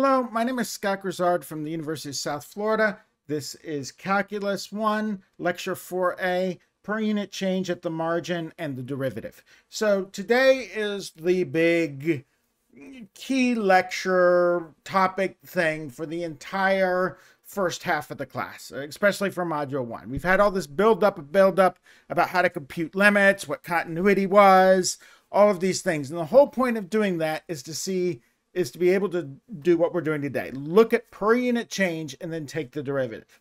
Hello, my name is Scott Grizzard from the University of South Florida. This is Calculus 1, Lecture 4A, per unit change at the margin and the derivative. So today is the big key lecture topic thing for the entire first half of the class, especially for Module 1. We've had all this build up and build up about how to compute limits, what continuity was, all of these things. And the whole point of doing that is to see is to be able to do what we're doing today. Look at per unit change and then take the derivative.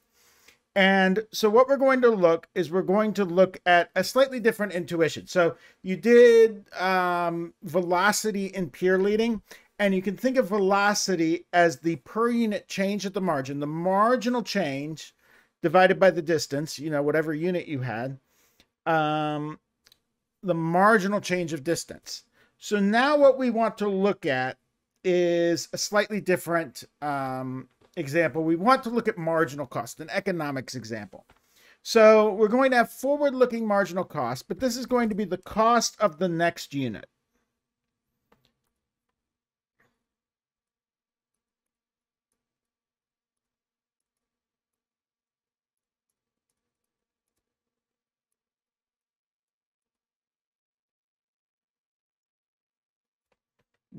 And so what we're going to look is we're going to look at a slightly different intuition. So you did um, velocity in peer leading, and you can think of velocity as the per unit change at the margin, the marginal change divided by the distance, you know, whatever unit you had, um, the marginal change of distance. So now what we want to look at is a slightly different um, example. We want to look at marginal cost, an economics example. So we're going to have forward-looking marginal cost, but this is going to be the cost of the next unit.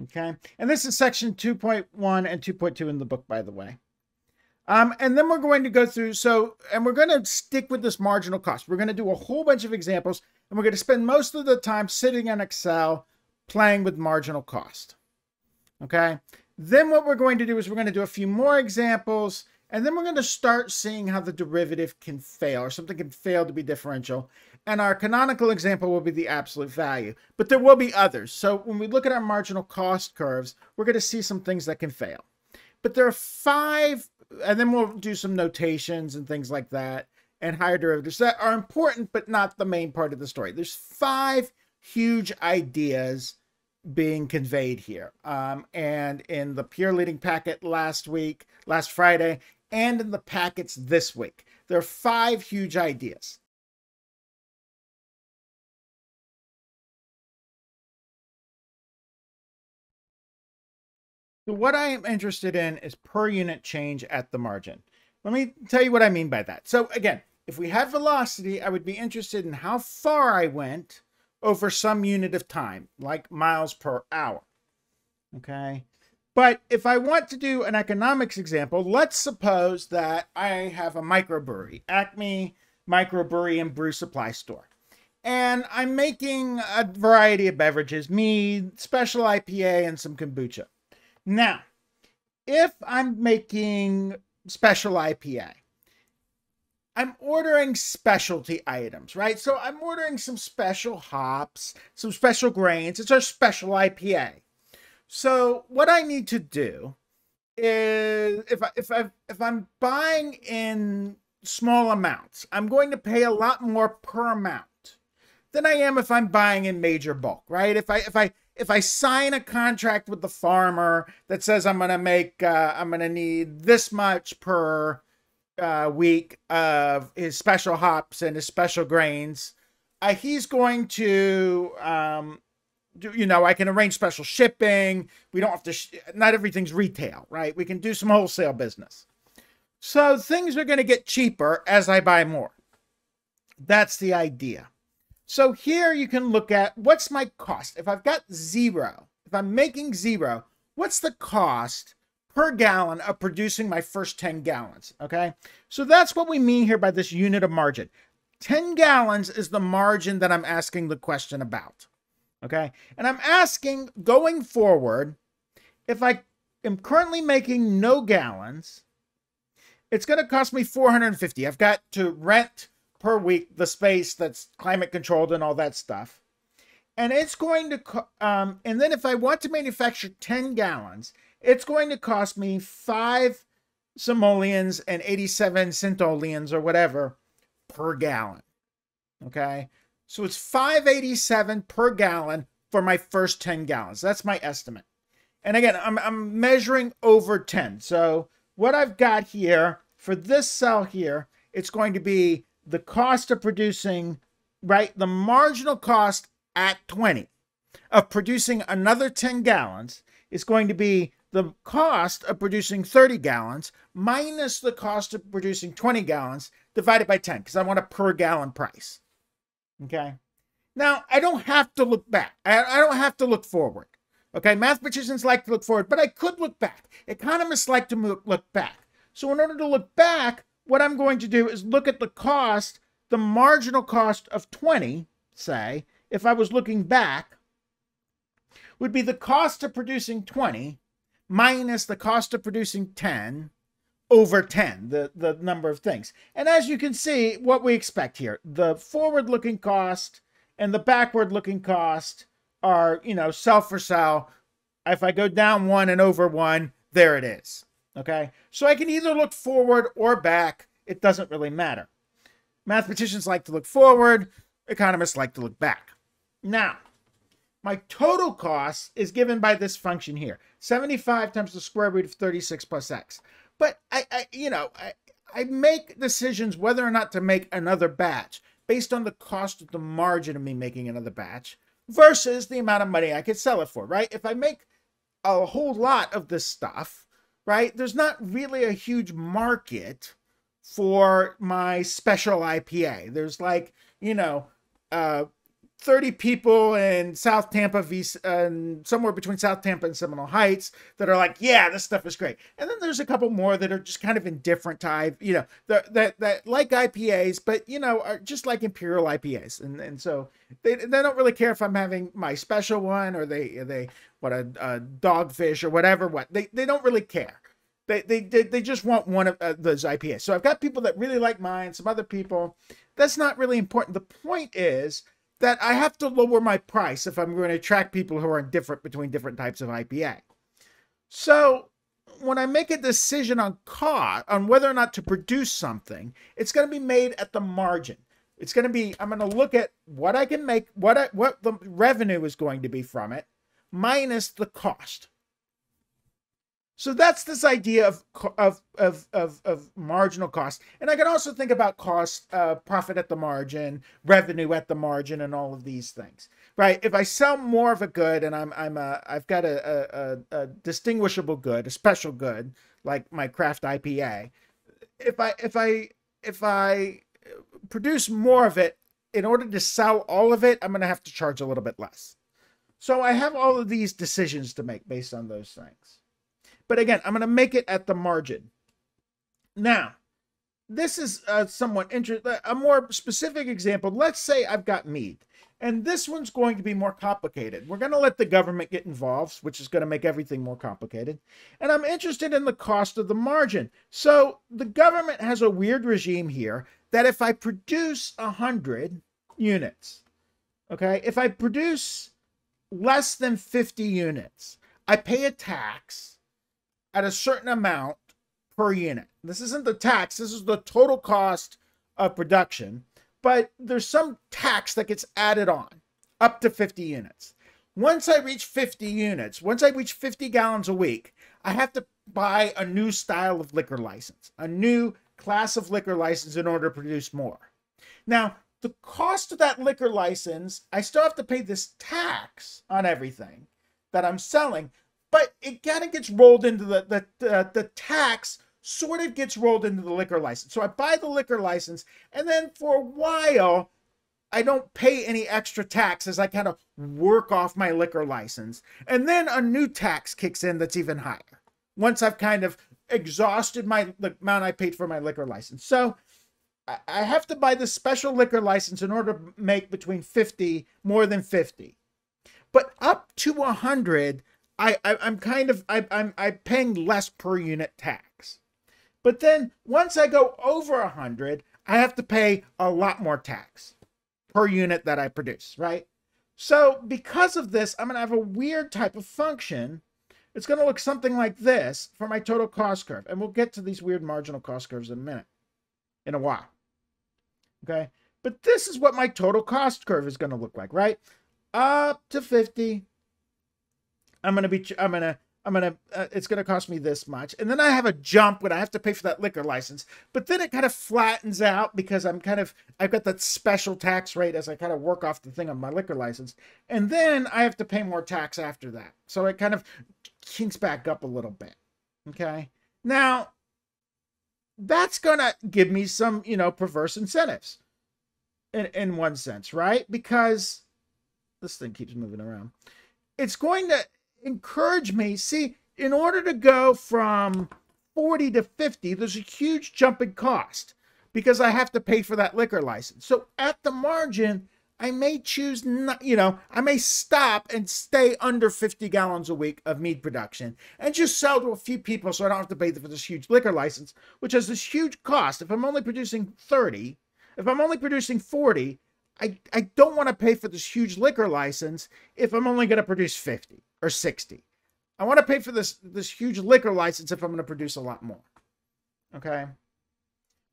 Okay. And this is section 2.1 and 2.2 in the book, by the way. Um, and then we're going to go through, so, and we're going to stick with this marginal cost. We're going to do a whole bunch of examples, and we're going to spend most of the time sitting in Excel playing with marginal cost. Okay. Then what we're going to do is we're going to do a few more examples, and then we're going to start seeing how the derivative can fail, or something can fail to be differentiable. And our canonical example will be the absolute value, but there will be others. So when we look at our marginal cost curves, we're going to see some things that can fail. But there are five, and then we'll do some notations and things like that, and higher derivatives that are important, but not the main part of the story. There's five huge ideas being conveyed here. Um, and in the peer leading packet last week, last Friday, and in the packets this week, there are five huge ideas. So what I am interested in is per unit change at the margin. Let me tell you what I mean by that. So again, if we had velocity, I would be interested in how far I went over some unit of time, like miles per hour. Okay. But if I want to do an economics example, let's suppose that I have a microbrewery, Acme Microbrewery and Brew Supply Store. And I'm making a variety of beverages, mead, special IPA, and some kombucha. Now, if I'm making special IPA, I'm ordering specialty items, right? So I'm ordering some special hops, some special grains. It's our special IPA. So what I need to do is if I, if I if I'm buying in small amounts, I'm going to pay a lot more per amount than I am if I'm buying in major bulk, right? If I if I if I sign a contract with the farmer that says I'm going to make, uh, I'm going to need this much per uh, week of his special hops and his special grains, uh, he's going to, um, do, you know, I can arrange special shipping. We don't have to, not everything's retail, right? We can do some wholesale business. So things are going to get cheaper as I buy more. That's the idea. So here you can look at what's my cost. If I've got zero, if I'm making zero, what's the cost per gallon of producing my first 10 gallons? Okay. So that's what we mean here by this unit of margin. 10 gallons is the margin that I'm asking the question about. Okay. And I'm asking going forward, if I am currently making no gallons, it's going to cost me 450. I've got to rent per week the space that's climate controlled and all that stuff. And it's going to, um, and then if I want to manufacture 10 gallons, it's going to cost me five simoleons and 87 centoleons or whatever per gallon. Okay. So it's 587 per gallon for my first 10 gallons. That's my estimate. And again, I'm, I'm measuring over 10. So what I've got here for this cell here, it's going to be the cost of producing, right, the marginal cost at 20 of producing another 10 gallons is going to be the cost of producing 30 gallons minus the cost of producing 20 gallons divided by 10 because I want a per gallon price. Okay. Now, I don't have to look back. I, I don't have to look forward. Okay. Mathematicians like to look forward, but I could look back. Economists like to look back. So, in order to look back, what I'm going to do is look at the cost, the marginal cost of 20, say, if I was looking back, would be the cost of producing 20 minus the cost of producing 10 over 10, the, the number of things. And as you can see, what we expect here, the forward-looking cost and the backward-looking cost are, you know, cell for cell. If I go down one and over one, there it is. Okay, so I can either look forward or back. It doesn't really matter. Mathematicians like to look forward. Economists like to look back. Now, my total cost is given by this function here, 75 times the square root of 36 plus x. But I, I you know, I, I make decisions whether or not to make another batch based on the cost of the margin of me making another batch versus the amount of money I could sell it for, right? If I make a whole lot of this stuff, right, there's not really a huge market for my special IPA. There's like, you know, uh, 30 people in South Tampa, and somewhere between South Tampa and Seminole Heights that are like, yeah, this stuff is great. And then there's a couple more that are just kind of indifferent type, you know, that that, that like IPAs, but you know, are just like imperial IPAs. And and so they, they don't really care if I'm having my special one or they they what a, a dogfish or whatever. What they they don't really care. They, they, they just want one of uh, those IPAs. So I've got people that really like mine, some other people. That's not really important. The point is that I have to lower my price if I'm going to attract people who are indifferent between different types of IPA. So when I make a decision on cost, on whether or not to produce something, it's going to be made at the margin. It's going to be, I'm going to look at what I can make, what I, what the revenue is going to be from it, minus the cost. So that's this idea of, of, of, of, of marginal cost. And I can also think about cost, uh, profit at the margin, revenue at the margin, and all of these things, right? If I sell more of a good and I'm, I'm a, I've got a, a, a distinguishable good, a special good, like my craft IPA, if I, if I, if I produce more of it, in order to sell all of it, I'm going to have to charge a little bit less. So I have all of these decisions to make based on those things. But again, I'm going to make it at the margin. Now, this is a somewhat interesting, a more specific example. Let's say I've got mead, and this one's going to be more complicated. We're going to let the government get involved, which is going to make everything more complicated. And I'm interested in the cost of the margin. So the government has a weird regime here that if I produce 100 units, okay, if I produce less than 50 units, I pay a tax at a certain amount per unit. This isn't the tax, this is the total cost of production, but there's some tax that gets added on up to 50 units. Once I reach 50 units, once I reach 50 gallons a week, I have to buy a new style of liquor license, a new class of liquor license in order to produce more. Now, the cost of that liquor license, I still have to pay this tax on everything that I'm selling, but it kind of gets rolled into the the uh, the tax sort of gets rolled into the liquor license. So I buy the liquor license, and then for a while, I don't pay any extra tax as I kind of work off my liquor license, and then a new tax kicks in that's even higher once I've kind of exhausted my the amount I paid for my liquor license. So I have to buy this special liquor license in order to make between 50 more than 50 but up to 100 I, I am kind of I, I'm I'm paying less per unit tax. But then once I go over a hundred, I have to pay a lot more tax per unit that I produce, right? So because of this, I'm gonna have a weird type of function. It's gonna look something like this for my total cost curve. And we'll get to these weird marginal cost curves in a minute, in a while. Okay, but this is what my total cost curve is gonna look like, right? Up to 50, I'm gonna be I'm gonna I'm gonna uh, it's gonna cost me this much, and then I have a jump when I have to pay for that liquor license. But then it kind of flattens out because I'm kind of I've got that special tax rate as I kind of work off the thing on my liquor license, and then I have to pay more tax after that. So it kind of kinks back up a little bit. Okay, now that's gonna give me some you know perverse incentives in in one sense, right? Because this thing keeps moving around. It's going to encourage me. See, in order to go from 40 to 50, there's a huge jump in cost because I have to pay for that liquor license. So at the margin, I may choose not, you know, I may stop and stay under 50 gallons a week of mead production and just sell to a few people so I don't have to pay for this huge liquor license, which has this huge cost. If I'm only producing 30, if I'm only producing 40, I, I don't want to pay for this huge liquor license if I'm only going to produce 50 or 60. I want to pay for this this huge liquor license if I'm going to produce a lot more. Okay?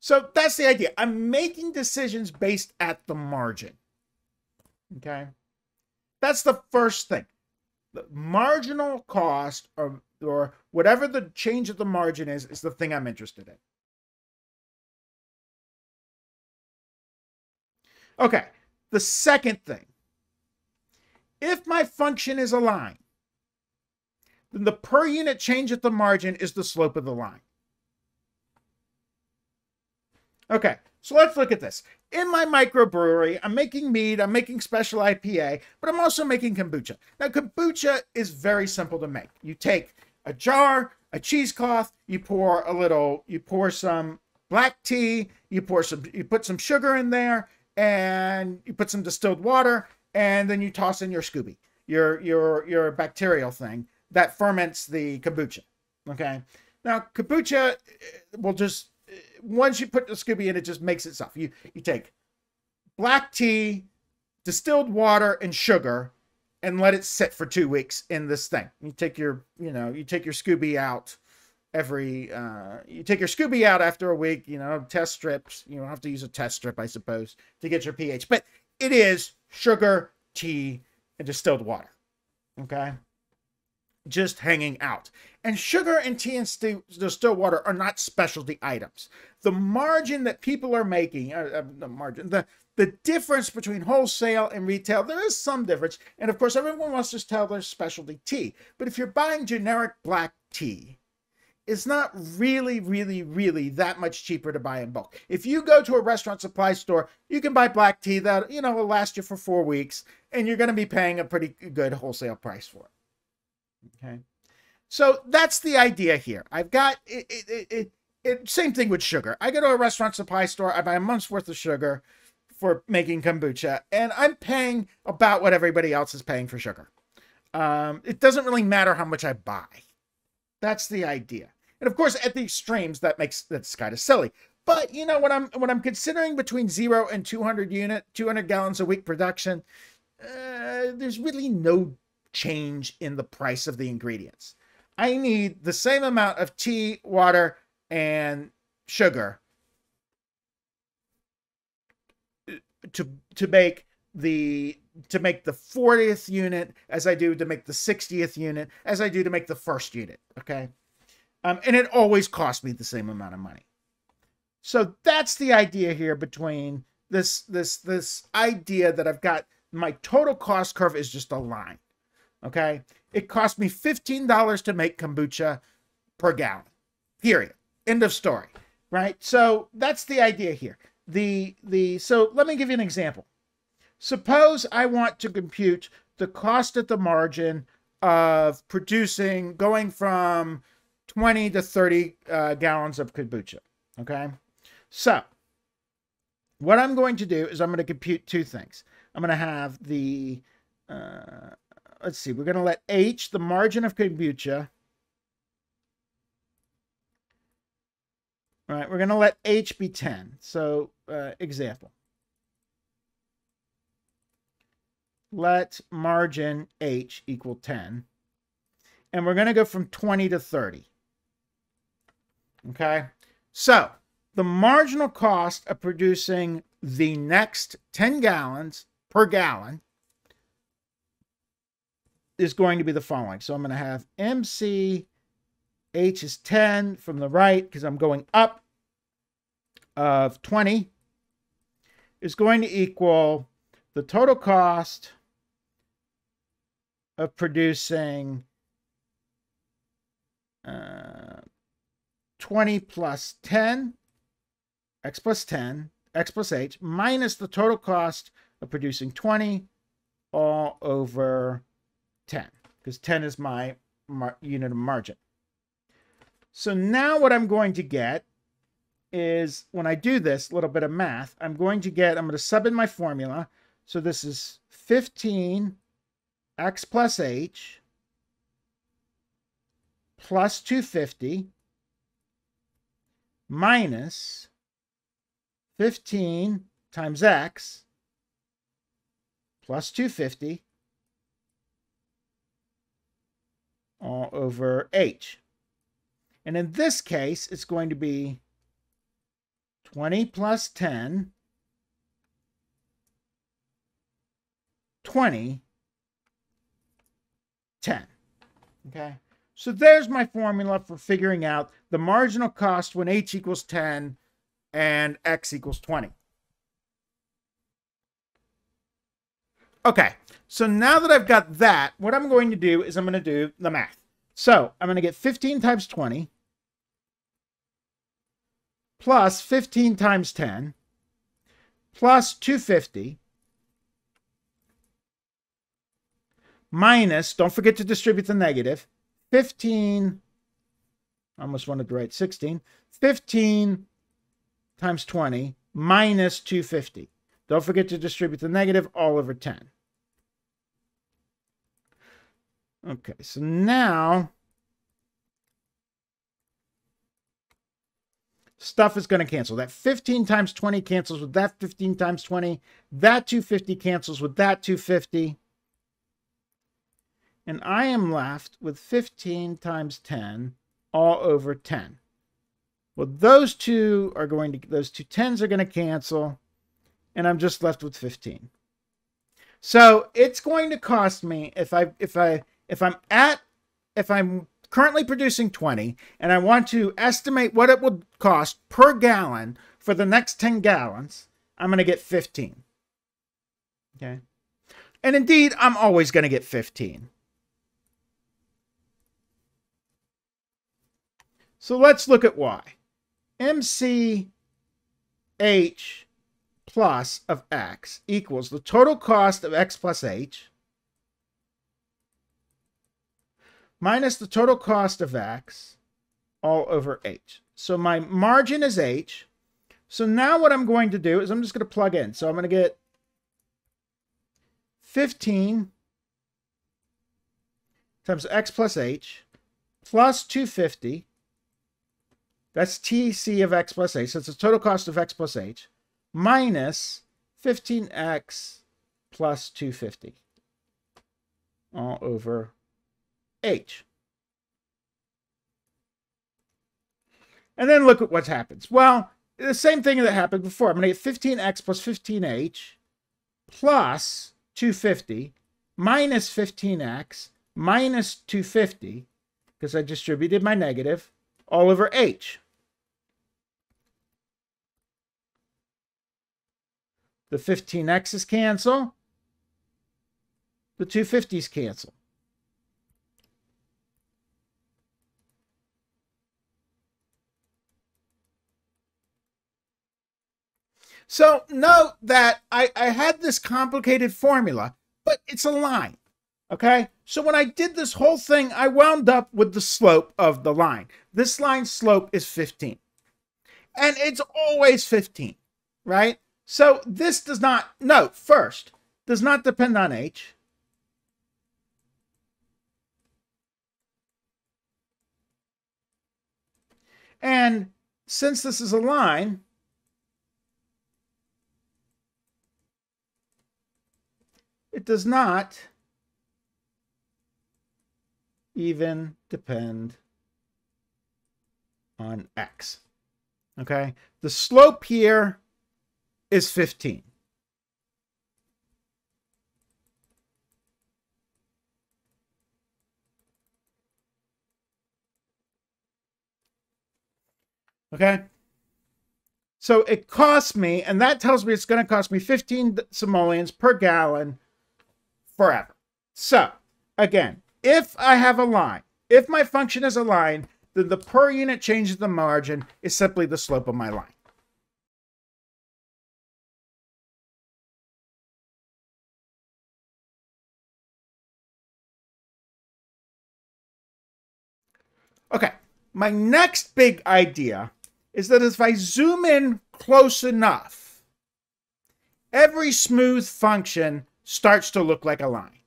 So that's the idea. I'm making decisions based at the margin. Okay? That's the first thing. The marginal cost or or whatever the change of the margin is is the thing I'm interested in. Okay. The second thing. If my function is aligned, then the per unit change at the margin is the slope of the line. Okay, so let's look at this. In my microbrewery, I'm making mead, I'm making special IPA, but I'm also making kombucha. Now, kombucha is very simple to make. You take a jar, a cheesecloth, you pour a little, you pour some black tea, you pour some, you put some sugar in there, and you put some distilled water, and then you toss in your SCOBY, your your your bacterial thing, that ferments the kombucha. Okay. Now, kombucha eh, will just, eh, once you put the SCOBY in, it just makes itself. You, you take black tea, distilled water, and sugar, and let it sit for two weeks in this thing. You take your, you know, you take your SCOBY out every, uh, you take your SCOBY out after a week, you know, test strips. You don't have to use a test strip, I suppose, to get your pH. But it is sugar, tea, and distilled water. Okay just hanging out. And sugar and tea and distilled water are not specialty items. The margin that people are making, uh, uh, the margin, the the difference between wholesale and retail, there is some difference. And of course, everyone wants to tell their specialty tea. But if you're buying generic black tea, it's not really, really, really that much cheaper to buy in bulk. If you go to a restaurant supply store, you can buy black tea that, you know, will last you for four weeks, and you're going to be paying a pretty good wholesale price for it. Okay. So that's the idea here. I've got it, it, it, it, same thing with sugar. I go to a restaurant supply store, I buy a month's worth of sugar for making kombucha, and I'm paying about what everybody else is paying for sugar. Um, it doesn't really matter how much I buy. That's the idea. And of course, at the extremes, that makes that's kind of silly. But you know, when I'm when I'm considering between zero and 200 unit, 200 gallons a week production, uh, there's really no change in the price of the ingredients. I need the same amount of tea, water, and sugar to to make the to make the 40th unit as I do to make the 60th unit as I do to make the first unit. Okay. Um, and it always costs me the same amount of money. So that's the idea here between this this this idea that I've got my total cost curve is just a line. Okay. It cost me $15 to make kombucha per gallon. Period. End of story. Right. So that's the idea here. The the so let me give you an example. Suppose I want to compute the cost at the margin of producing going from 20 to 30 uh, gallons of kombucha. Okay. So what I'm going to do is I'm going to compute two things. I'm going to have the uh, let's see, we're going to let H, the margin of kombucha. All right, we're going to let H be 10. So, uh, example. Let margin H equal 10. And we're going to go from 20 to 30. Okay, so the marginal cost of producing the next 10 gallons per gallon is going to be the following. So I'm going to have MC H is 10 from the right because I'm going up of 20 is going to equal the total cost of producing uh, 20 plus 10, x plus 10, x plus h, minus the total cost of producing 20 all over 10, because 10 is my unit of margin. So now what I'm going to get is when I do this little bit of math, I'm going to get, I'm going to sub in my formula. So this is 15 x plus h plus 250 minus 15 times x plus 250 all over h. And in this case, it's going to be 20 plus 10, 20, 10. Okay, so there's my formula for figuring out the marginal cost when h equals 10 and x equals 20. Okay, so now that I've got that, what I'm going to do is I'm going to do the math. So I'm going to get 15 times 20 plus 15 times 10 plus 250 minus, don't forget to distribute the negative, 15, I almost wanted to write 16, 15 times 20 minus 250. Don't forget to distribute the negative all over 10. Okay, so now stuff is going to cancel. That 15 times 20 cancels with that 15 times 20. That 250 cancels with that 250. And I am left with 15 times 10 all over 10. Well, those two are going to, those two 10s are going to cancel. And I'm just left with 15. So it's going to cost me if I, if I, if I'm at, if I'm currently producing 20 and I want to estimate what it would cost per gallon for the next 10 gallons, I'm going to get 15. Okay. And indeed, I'm always going to get 15. So let's look at why. MCH plus of x equals the total cost of x plus h minus the total cost of x all over h. So my margin is h. So now what I'm going to do is I'm just going to plug in. So I'm going to get 15 times x plus h plus 250. That's TC of x plus h. So it's the total cost of x plus h minus 15x plus 250 all over h. And then look at what happens. Well, the same thing that happened before. I'm going to get 15x plus 15h plus 250 minus 15x minus 250 because I distributed my negative all over h. The 15x's cancel. The 250s cancel. So note that I, I had this complicated formula, but it's a line. Okay, so when I did this whole thing, I wound up with the slope of the line. This line's slope is 15. And it's always 15, right? So this does not, note first, does not depend on h. And since this is a line, It does not even depend on x. Okay, the slope here is 15. Okay. So it costs me, and that tells me it's going to cost me 15 simoleons per gallon forever. So again, if I have a line, if my function is a line, then the per unit change of the margin is simply the slope of my line. Okay, my next big idea is that if I zoom in close enough, every smooth function starts to look like a line.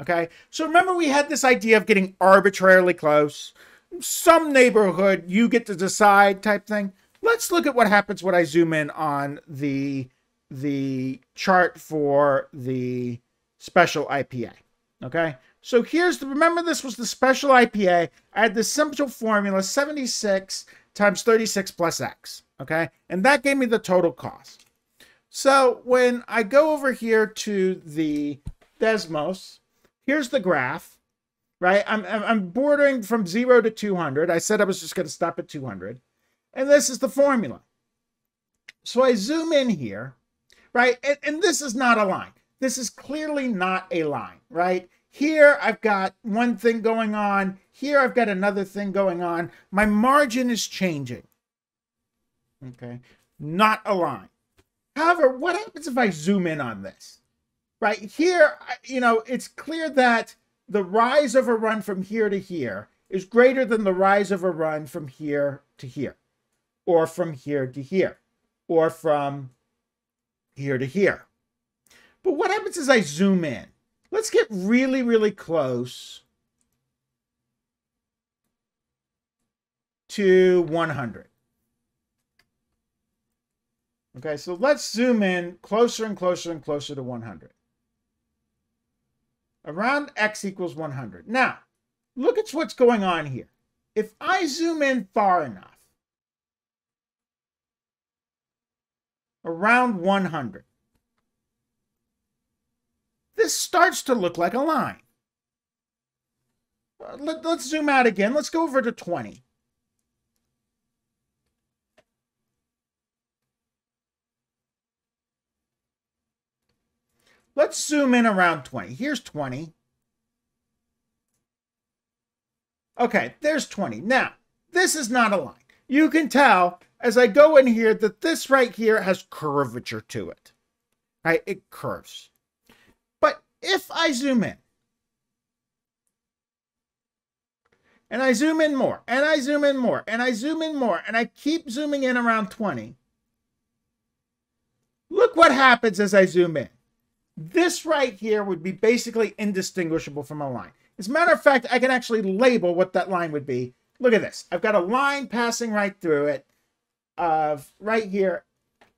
Okay, so remember we had this idea of getting arbitrarily close, some neighborhood you get to decide type thing. Let's look at what happens when I zoom in on the the chart for the special IPA. Okay, so here's the, remember this was the special IPA. I had the simple formula 76 times 36 plus X. Okay, and that gave me the total cost. So when I go over here to the Desmos, here's the graph, right? I'm, I'm bordering from zero to 200. I said I was just going to stop at 200. And this is the formula. So I zoom in here, right? And, and this is not a line. This is clearly not a line, right? Here I've got one thing going on. Here I've got another thing going on. My margin is changing. Okay, not a line. However, what happens if I zoom in on this? Right here, you know, it's clear that the rise of a run from here to here is greater than the rise of a run from here to here, or from here to here, or from here to here. But what happens as I zoom in? Let's get really, really close to 100. Okay, so let's zoom in closer and closer and closer to 100. Around x equals 100. Now, look at what's going on here. If I zoom in far enough, around 100, this starts to look like a line. Uh, let, us zoom out again. Let's go over to 20. Let's zoom in around 20. Here's 20. Okay, there's 20. Now, this is not a line. You can tell as I go in here that this right here has curvature to it. Right? It curves But if I zoom in, and I zoom in more, and I zoom in more, and I zoom in more, and I keep zooming in around 20, look what happens as I zoom in. This right here would be basically indistinguishable from a line. As a matter of fact, I can actually label what that line would be. Look at this. I've got a line passing right through it of right here.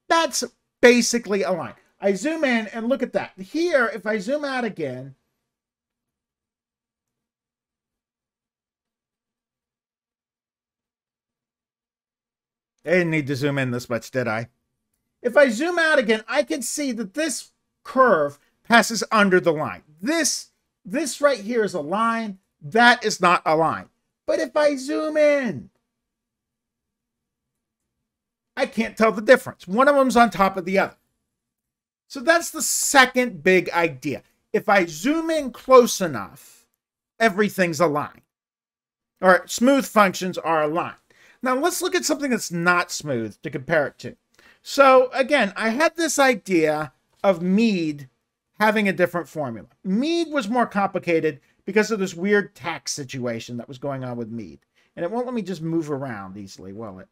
That's basically a line. I zoom in and look at that. Here, if I zoom out again, I didn't need to zoom in this much, did I? If I zoom out again, I can see that this curve passes under the line. This, this right here is a line. That is not a line. But if I zoom in, I can't tell the difference. One of them's on top of the other. So that's the second big idea. If I zoom in close enough, everything's aligned. All right, smooth functions are aligned. Now let's look at something that's not smooth to compare it to. So again, I had this idea of Mead having a different formula. Mead was more complicated because of this weird tax situation that was going on with Mead. And it won't let me just move around easily, will it?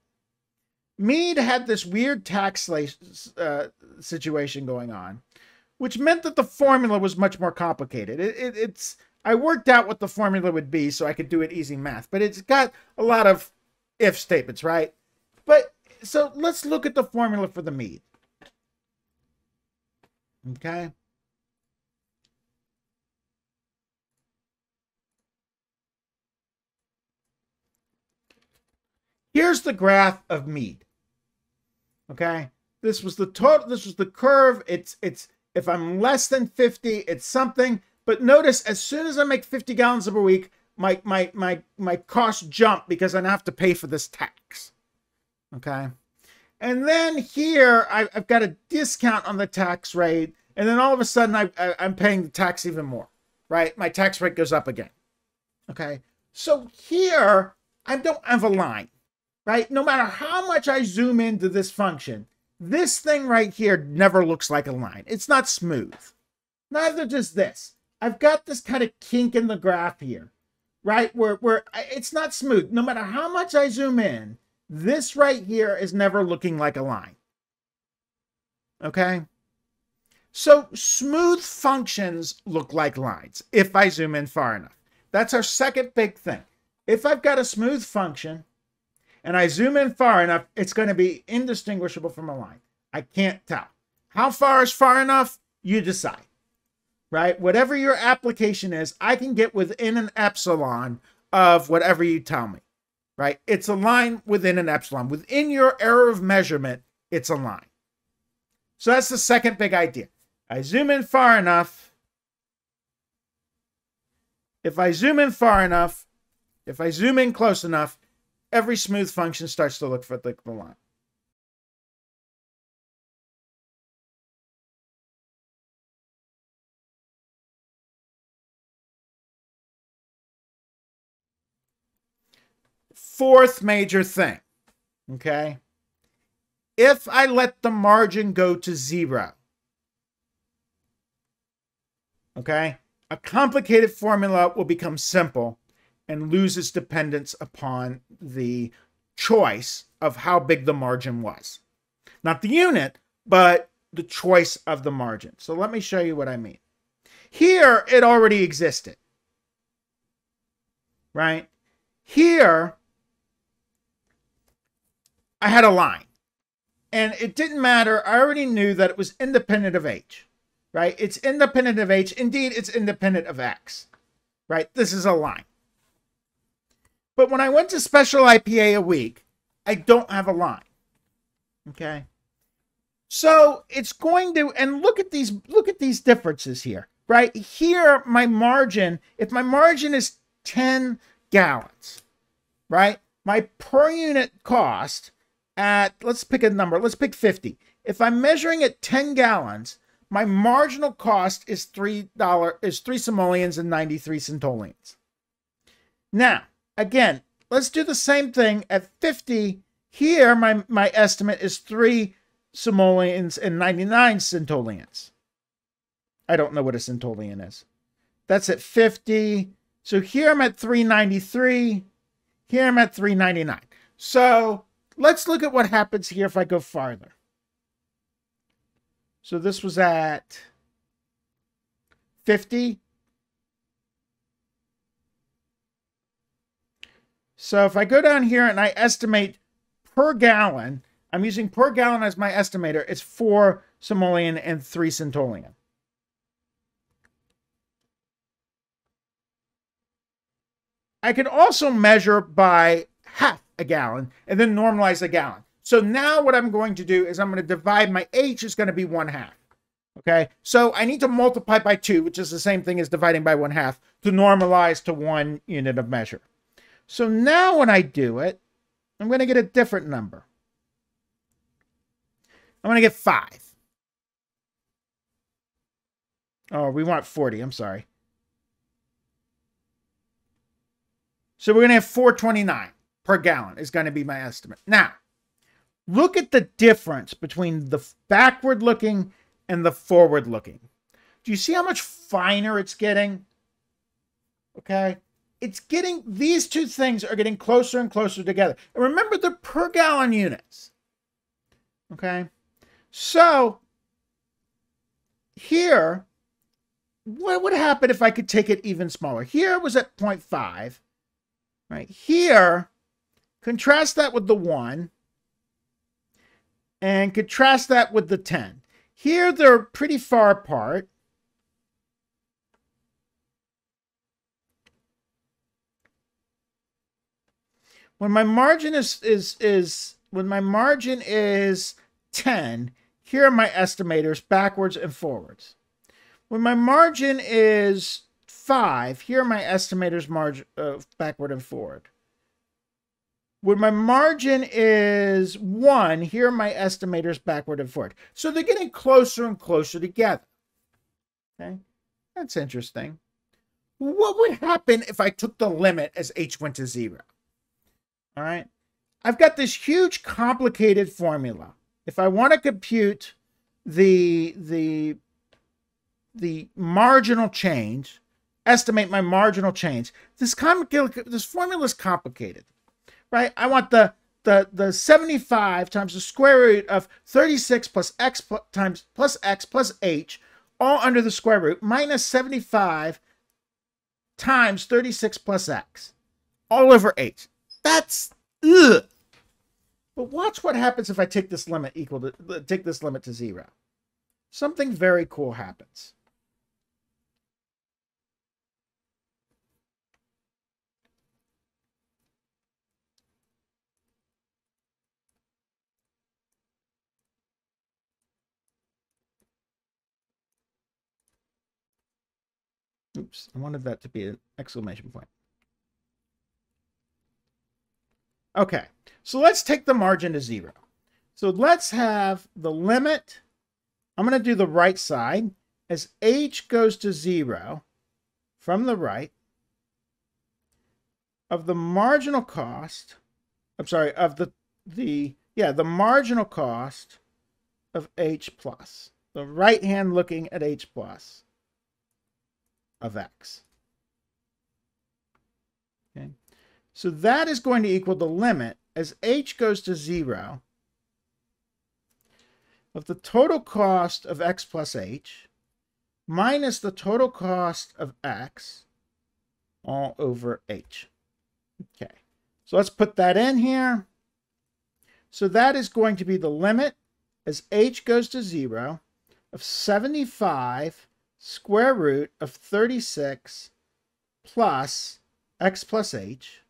Mead had this weird tax uh, situation going on, which meant that the formula was much more complicated. It, it, it's I worked out what the formula would be so I could do it easy math, but it's got a lot of if statements, right? But so let's look at the formula for the Mead. Okay. Here's the graph of mead. Okay. This was the total, this was the curve. It's, it's, if I'm less than 50, it's something. But notice as soon as I make 50 gallons of a week, my, my, my, my costs jump because I have to pay for this tax. Okay. And then here I, have got a discount on the tax rate. And then all of a sudden I, I, I'm paying the tax even more, right? My tax rate goes up again. Okay. So here I don't have a line, right? No matter how much I zoom into this function, this thing right here never looks like a line. It's not smooth. Neither does this. I've got this kind of kink in the graph here, right? Where, where it's not smooth. No matter how much I zoom in, this right here is never looking like a line. Okay? So smooth functions look like lines if I zoom in far enough. That's our second big thing. If I've got a smooth function and I zoom in far enough, it's going to be indistinguishable from a line. I can't tell. How far is far enough? You decide right? Whatever your application is, I can get within an epsilon of whatever you tell me, right? It's a line within an epsilon. Within your error of measurement, it's a line. So that's the second big idea. I zoom in far enough. If I zoom in far enough, if I zoom in close enough, every smooth function starts to look for the, the line. Fourth major thing, okay? If I let the margin go to zero, okay, a complicated formula will become simple and lose its dependence upon the choice of how big the margin was. Not the unit, but the choice of the margin. So let me show you what I mean. Here, it already existed, right? Here, I had a line. And it didn't matter. I already knew that it was independent of h, right? It's independent of h. Indeed, it's independent of x, right? This is a line. But when I went to special IPA a week, I don't have a line. Okay. So it's going to, and look at these, look at these differences here, right? Here, my margin, if my margin is 10 gallons, right? My per unit cost at, let's pick a number, let's pick 50. If I'm measuring at 10 gallons, my marginal cost is $3, is 3 simoleons and 93 centollions. Now, again, let's do the same thing at 50. Here, my, my estimate is 3 simoleons and 99 centollions. I don't know what a centollion is. That's at 50. So here I'm at 393. Here I'm at 399. So Let's look at what happens here if I go farther. So this was at 50. So if I go down here and I estimate per gallon, I'm using per gallon as my estimator, it's 4 simoleon and 3 centollion. I can also measure by half a gallon and then normalize a gallon. So now what I'm going to do is I'm going to divide my H is going to be one half. Okay, so I need to multiply by two, which is the same thing as dividing by one half to normalize to one unit of measure. So now when I do it, I'm going to get a different number. I'm going to get five. Oh, we want 40. I'm sorry. So we're going to have 429 per gallon is going to be my estimate. Now, look at the difference between the backward looking and the forward looking. Do you see how much finer it's getting? Okay. It's getting, these two things are getting closer and closer together. And remember, they're per gallon units. Okay. So here, what would happen if I could take it even smaller? Here was at 0.5. Right here, Contrast that with the 1 and contrast that with the 10. Here they're pretty far apart. When my margin is is is when my margin is 10, here are my estimators backwards and forwards. When my margin is 5, here are my estimators margin uh, backward and forward. When my margin is 1, here are my estimators backward and forward. So they're getting closer and closer together. Okay, that's interesting. What would happen if I took the limit as h went to 0? All right, I've got this huge complicated formula. If I want to compute the, the, the marginal change, estimate my marginal change, this, this formula is complicated right? I want the the the 75 times the square root of 36 plus x plus, times plus x plus h all under the square root minus 75 times 36 plus x all over h. That's ugh. But watch what happens if I take this limit equal to take this limit to zero. Something very cool happens. Oops, I wanted that to be an exclamation point. Okay, so let's take the margin to zero. So let's have the limit. I'm going to do the right side. As h goes to zero from the right of the marginal cost, I'm sorry, of the, the yeah, the marginal cost of h plus. The right hand looking at h plus of x. Okay, so that is going to equal the limit as h goes to 0 of the total cost of x plus h minus the total cost of x all over h. Okay, so let's put that in here. So that is going to be the limit as h goes to 0 of 75 square root of 36 plus x plus h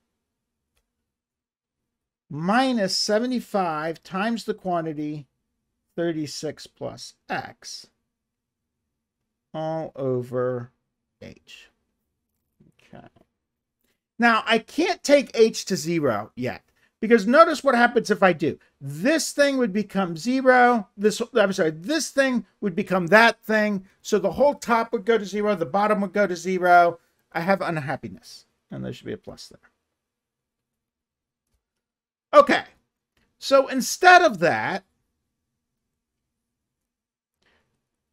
minus 75 times the quantity 36 plus x all over h. Okay. Now, I can't take h to 0 yet. Because notice what happens if I do. This thing would become zero. This, I'm sorry, this thing would become that thing. So the whole top would go to zero. The bottom would go to zero. I have unhappiness. And there should be a plus there. Okay. So instead of that,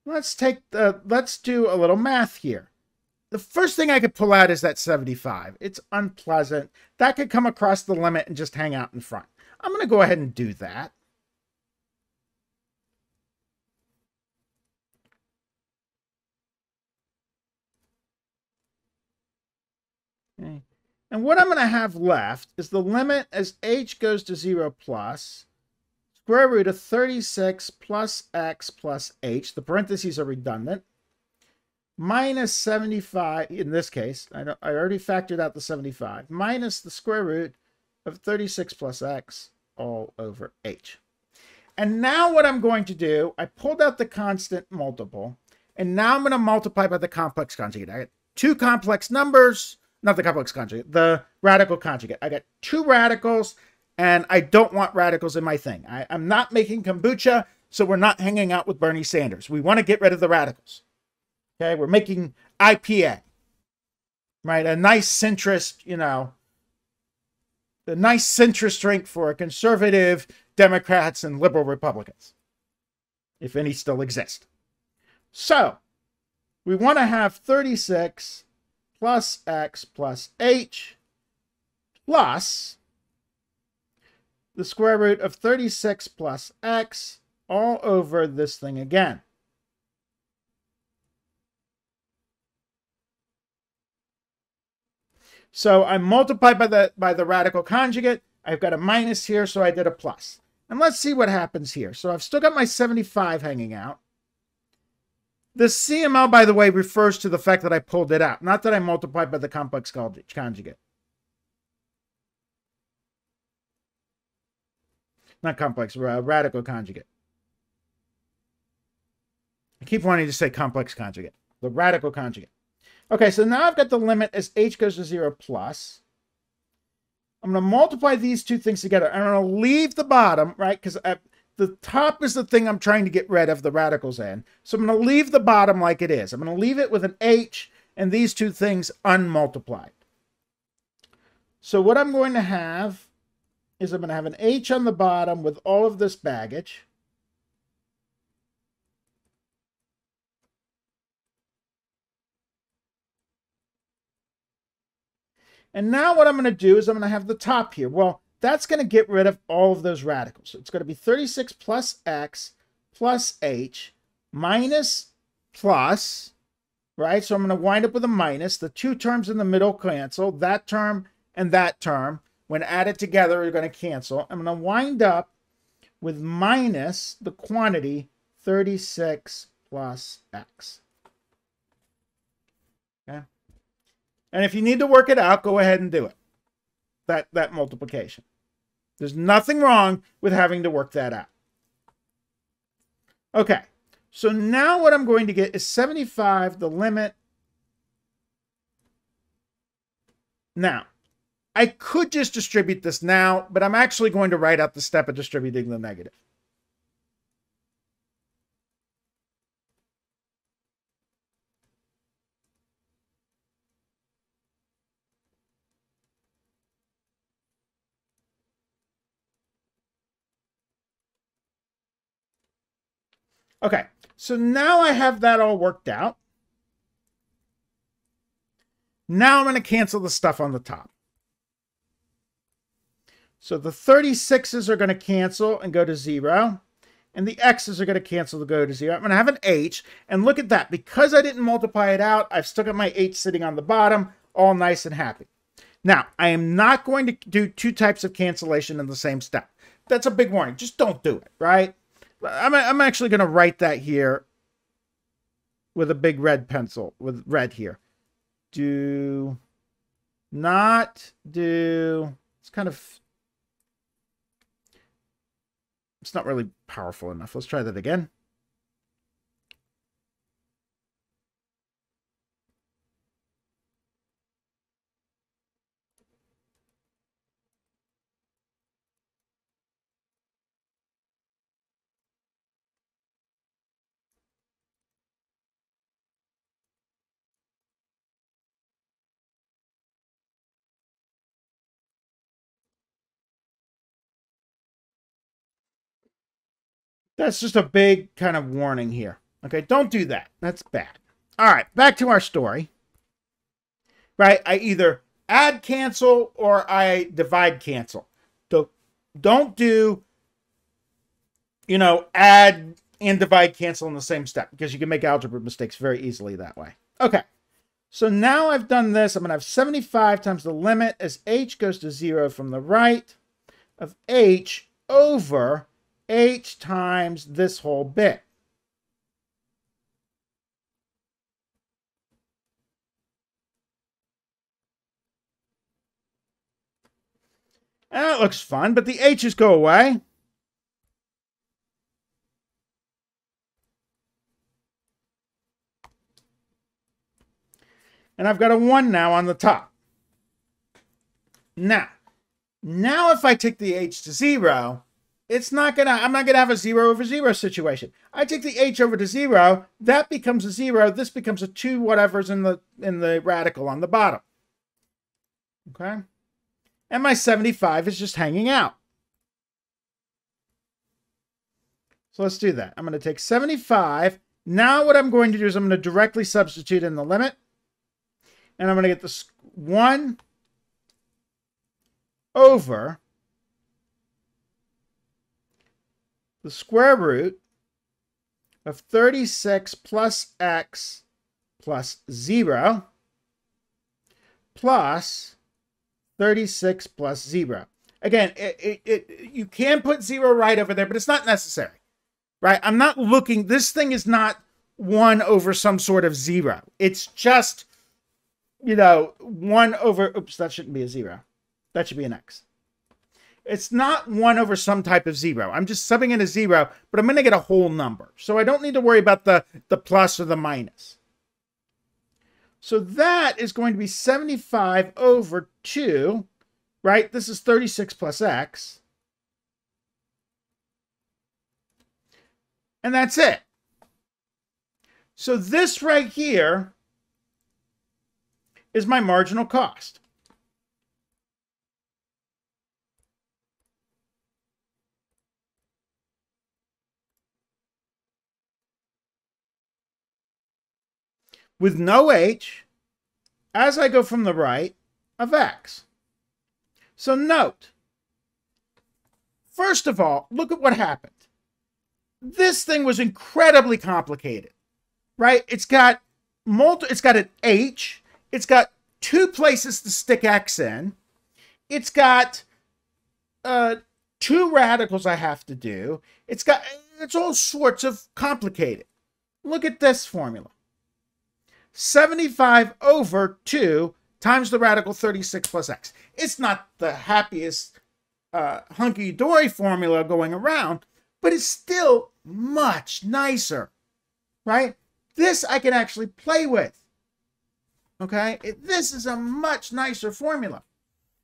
let's take the, let's do a little math here the first thing I could pull out is that 75. It's unpleasant. That could come across the limit and just hang out in front. I'm going to go ahead and do that. Okay. And what I'm going to have left is the limit as h goes to 0 plus square root of 36 plus x plus h. The parentheses are redundant minus 75, in this case, I, I already factored out the 75, minus the square root of 36 plus x all over h. And now what I'm going to do, I pulled out the constant multiple, and now I'm going to multiply by the complex conjugate. I got two complex numbers, not the complex conjugate, the radical conjugate. I got two radicals, and I don't want radicals in my thing. I, I'm not making kombucha, so we're not hanging out with Bernie Sanders. We want to get rid of the radicals. Okay, we're making IPA, right? A nice centrist, you know, a nice centrist drink for conservative Democrats and liberal Republicans, if any still exist. So we want to have 36 plus x plus h plus the square root of 36 plus x all over this thing again. So I multiplied by the by the radical conjugate. I've got a minus here, so I did a plus. And let's see what happens here. So I've still got my 75 hanging out. The CML, by the way, refers to the fact that I pulled it out, not that I multiplied by the complex conjugate. Not complex, radical conjugate. I keep wanting to say complex conjugate. The radical conjugate. Okay, so now I've got the limit as h goes to 0 plus I'm going to multiply these two things together. I'm going to leave the bottom, right? Because uh, the top is the thing I'm trying to get rid of the radicals in. So I'm going to leave the bottom like it is. I'm going to leave it with an h and these two things unmultiplied. So what I'm going to have is I'm going to have an h on the bottom with all of this baggage. And now what I'm going to do is I'm going to have the top here. Well, that's going to get rid of all of those radicals. So it's going to be 36 plus x plus h minus plus, right? So I'm going to wind up with a minus. The two terms in the middle cancel. That term and that term, when added together, are going to cancel. I'm going to wind up with minus the quantity 36 plus x. Okay. And if you need to work it out, go ahead and do it. That, that multiplication. There's nothing wrong with having to work that out. Okay, so now what I'm going to get is 75, the limit. Now, I could just distribute this now, but I'm actually going to write out the step of distributing the negative. Okay, so now I have that all worked out. Now I'm going to cancel the stuff on the top. So the 36s are going to cancel and go to 0. And the x's are going to cancel to go to 0. I'm going to have an h. And look at that. Because I didn't multiply it out, I've still got my h sitting on the bottom, all nice and happy. Now, I am not going to do two types of cancellation in the same step. That's a big warning. Just don't do it, right? I'm, I'm actually going to write that here with a big red pencil, with red here. Do not do, it's kind of, it's not really powerful enough. Let's try that again. That's just a big kind of warning here. Okay, don't do that. That's bad. All right, back to our story. Right, I either add cancel or I divide cancel. So don't do, you know, add and divide cancel in the same step because you can make algebra mistakes very easily that way. Okay, so now I've done this. I'm going to have 75 times the limit as h goes to 0 from the right of h over h times this whole bit. And that looks fun, but the h's go away. And I've got a 1 now on the top. Now, now if I take the h to 0, it's not gonna i'm not gonna have a zero over zero situation. I take the h over to zero that becomes a zero this becomes a two whatever's in the in the radical on the bottom. Okay? And my 75 is just hanging out. So let's do that. I'm going to take 75 now what i'm going to do is i'm going to directly substitute in the limit. And i'm going to get this 1 over the square root of 36 plus x plus 0 plus 36 plus 0. Again, it, it, it, you can put 0 right over there, but it's not necessary, right? I'm not looking, this thing is not 1 over some sort of 0. It's just, you know, 1 over, oops, that shouldn't be a 0. That should be an x. It's not 1 over some type of 0. I'm just subbing in a 0, but I'm going to get a whole number. So I don't need to worry about the, the plus or the minus. So that is going to be 75 over 2, right? This is 36 plus x. And that's it. So this right here is my marginal cost. With no h, as I go from the right, of x. So note, first of all, look at what happened. This thing was incredibly complicated, right? It's got multi, it's got an h, it's got two places to stick x in. It's got uh, two radicals I have to do. It's got, it's all sorts of complicated. Look at this formula. 75 over 2 times the radical 36 plus x. It's not the happiest uh, hunky-dory formula going around, but it's still much nicer, right? This I can actually play with. Okay, it, this is a much nicer formula,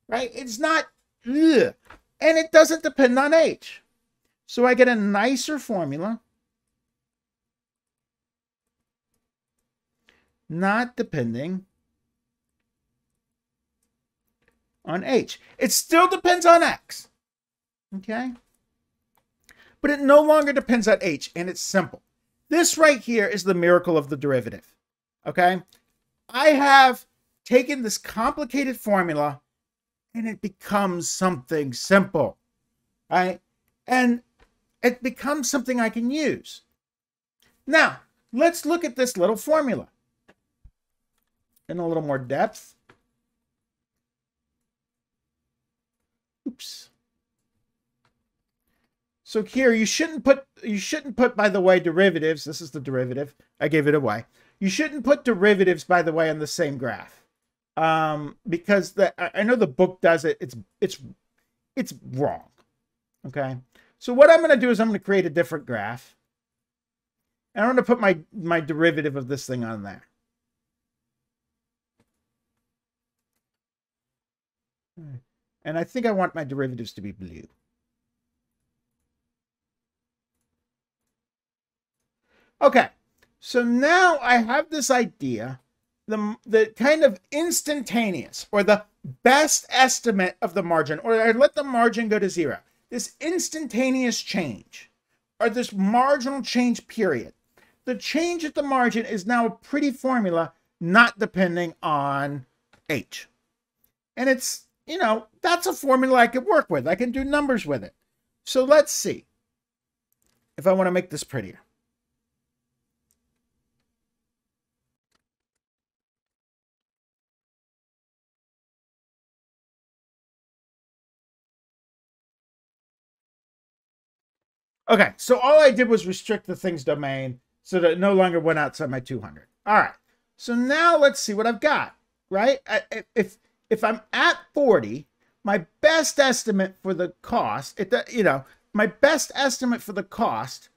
right? It's not, ugh, and it doesn't depend on H. So I get a nicer formula, not depending on H. It still depends on X, okay? But it no longer depends on H, and it's simple. This right here is the miracle of the derivative, okay? I have taken this complicated formula and it becomes something simple, right? And it becomes something I can use. Now, let's look at this little formula in a little more depth. Oops. So here you shouldn't put you shouldn't put by the way derivatives. This is the derivative. I gave it away. You shouldn't put derivatives, by the way, on the same graph, um, because the I know the book does it. It's it's it's wrong. Okay. So what I'm going to do is I'm going to create a different graph, and I'm going to put my my derivative of this thing on there. And I think I want my derivatives to be blue. Okay. So now I have this idea, the, the kind of instantaneous or the best estimate of the margin, or I let the margin go to zero. This instantaneous change, or this marginal change period. The change at the margin is now a pretty formula, not depending on H. And it's, you know, that's a formula I can work with. I can do numbers with it. So let's see if I want to make this prettier. Okay, so all I did was restrict the things domain so that it no longer went outside my 200. All right, so now let's see what I've got, right? If, if I'm at 40, my best estimate for the cost, it, you know, my best estimate for the cost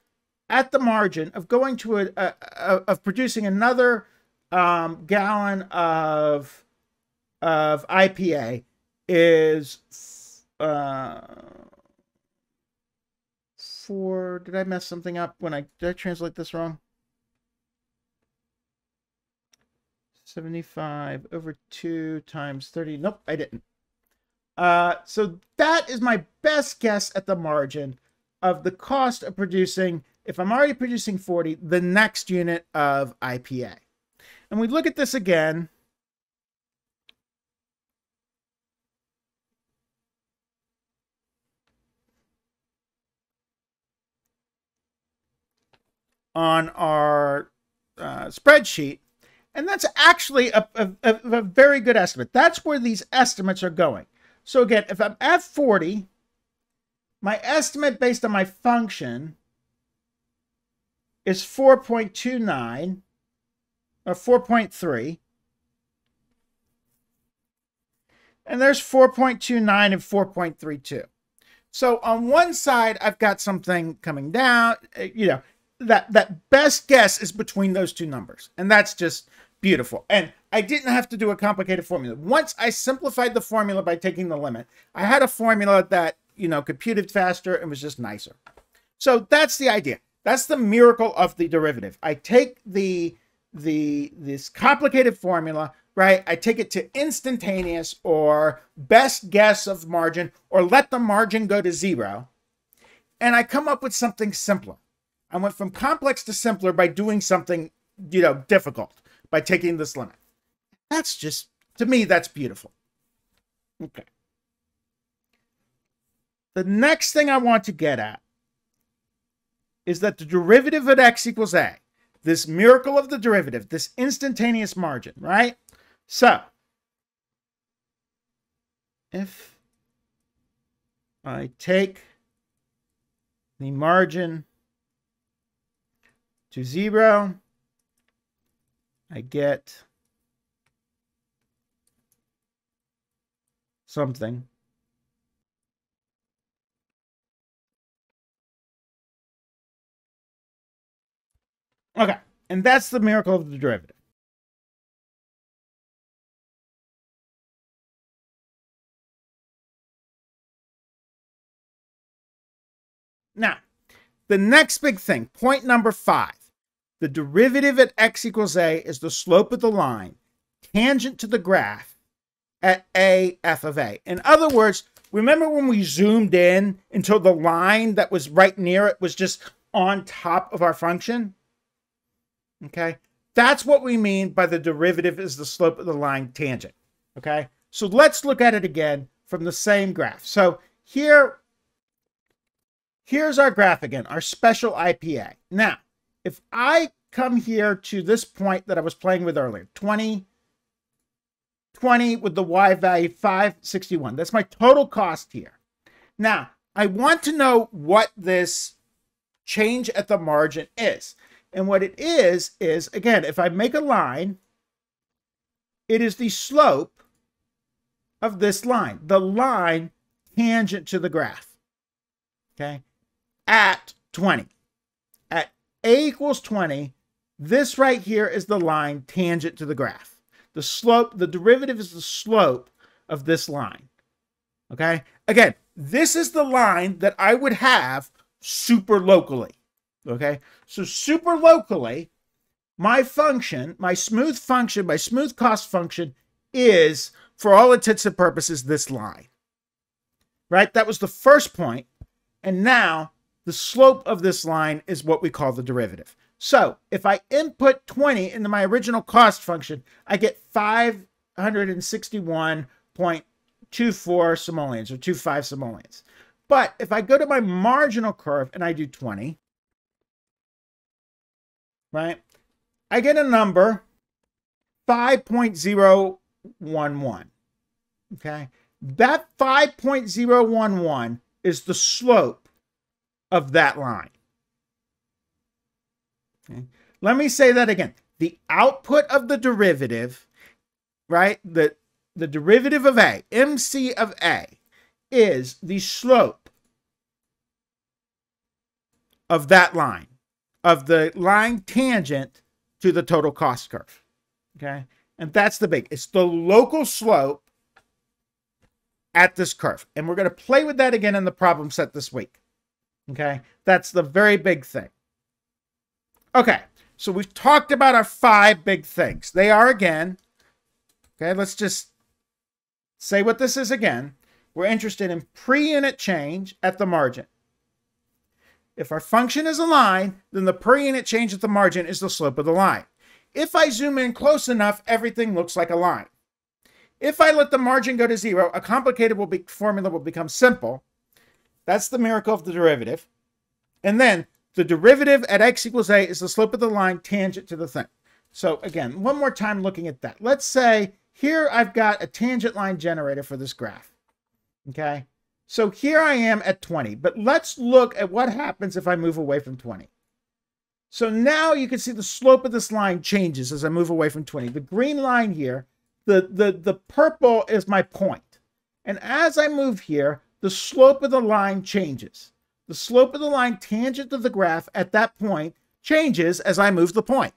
at the margin of going to a, a, a of producing another um, gallon of of IPA is uh, for, did I mess something up when I, did I translate this wrong? 75 over 2 times 30. Nope, I didn't. Uh, so that is my best guess at the margin of the cost of producing, if I'm already producing 40, the next unit of IPA. And we look at this again. on our uh, spreadsheet. And that's actually a, a, a, very good estimate. That's where these estimates are going. So again, if I'm at 40, my estimate based on my function is 4.29 or 4.3. And there's 4.29 and 4.32. So on one side, I've got something coming down, eh, you know, that that best guess is between those two numbers, and that's just beautiful. And I didn't have to do a complicated formula. Once I simplified the formula by taking the limit, I had a formula that, you know, computed faster and was just nicer. So that's the idea. That's the miracle of the derivative. I take the the this complicated formula, right? I take it to instantaneous or best guess of margin or let the margin go to zero. And I come up with something simpler. I went from complex to simpler by doing something, you know, difficult by taking this limit. That's just, to me, that's beautiful. Okay. The next thing I want to get at is that the derivative at x equals a, this miracle of the derivative, this instantaneous margin, right? So, if I take the margin to zero, I get something. Okay, and that's the miracle of the derivative. Now, the next big thing, point number five, the derivative at x equals a is the slope of the line tangent to the graph at a f of a. In other words, remember when we zoomed in until the line that was right near it was just on top of our function? Okay. That's what we mean by the derivative is the slope of the line tangent. Okay. So let's look at it again from the same graph. So here, here's our graph again, our special IPA. Now, if I come here to this point that I was playing with earlier, 20, 20 with the Y value 561. That's my total cost here. Now, I want to know what this change at the margin is. And what it is, is again, if I make a line, it is the slope of this line, the line tangent to the graph. Okay. At 20. A equals 20, this right here is the line tangent to the graph. The slope, the derivative is the slope of this line. Okay. Again, this is the line that I would have super locally. Okay. So super locally, my function, my smooth function, my smooth cost function is, for all intents and purposes, this line. Right? That was the first point. And now the slope of this line is what we call the derivative. So if I input 20 into my original cost function, I get 561.24 simoleons or 25 simoleons. But if I go to my marginal curve and I do 20, right? I get a number 5.011. Okay. That 5.011 is the slope of that line. Okay. Let me say that again. The output of the derivative, right? The, the derivative of A, MC of A, is the slope of that line of the line tangent to the total cost curve. Okay. And that's the big, it's the local slope at this curve. And we're going to play with that again in the problem set this week. Okay. That's the very big thing. Okay. So we've talked about our five big things. They are again, okay, let's just say what this is again. We're interested in pre-unit change at the margin. If our function is a line, then the per unit change at the margin is the slope of the line. If I zoom in close enough, everything looks like a line. If I let the margin go to zero, a complicated will be, formula will become simple. That's the miracle of the derivative. And then the derivative at x equals a is the slope of the line tangent to the thing. So again, one more time looking at that. Let's say here I've got a tangent line generator for this graph. Okay. So here I am at 20, but let's look at what happens if I move away from 20. So now you can see the slope of this line changes as I move away from 20. The green line here, the, the, the purple is my point. And as I move here, the slope of the line changes. The slope of the line tangent to the graph at that point changes as I move the point,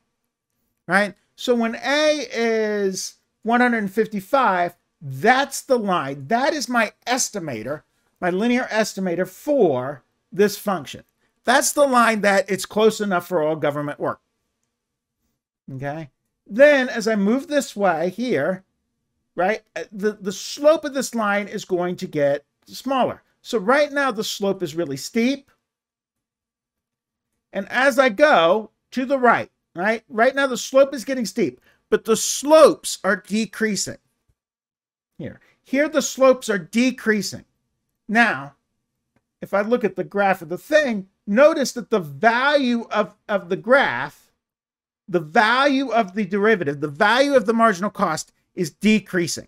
right? So when A is 155, that's the line. That is my estimator, my linear estimator for this function. That's the line that it's close enough for all government work. Okay. Then as I move this way here, right, the, the slope of this line is going to get smaller. So right now the slope is really steep. And as I go to the right, right, right now the slope is getting steep, but the slopes are decreasing. Here, here the slopes are decreasing. Now, if I look at the graph of the thing, notice that the value of, of the graph, the value of the derivative, the value of the marginal cost is decreasing.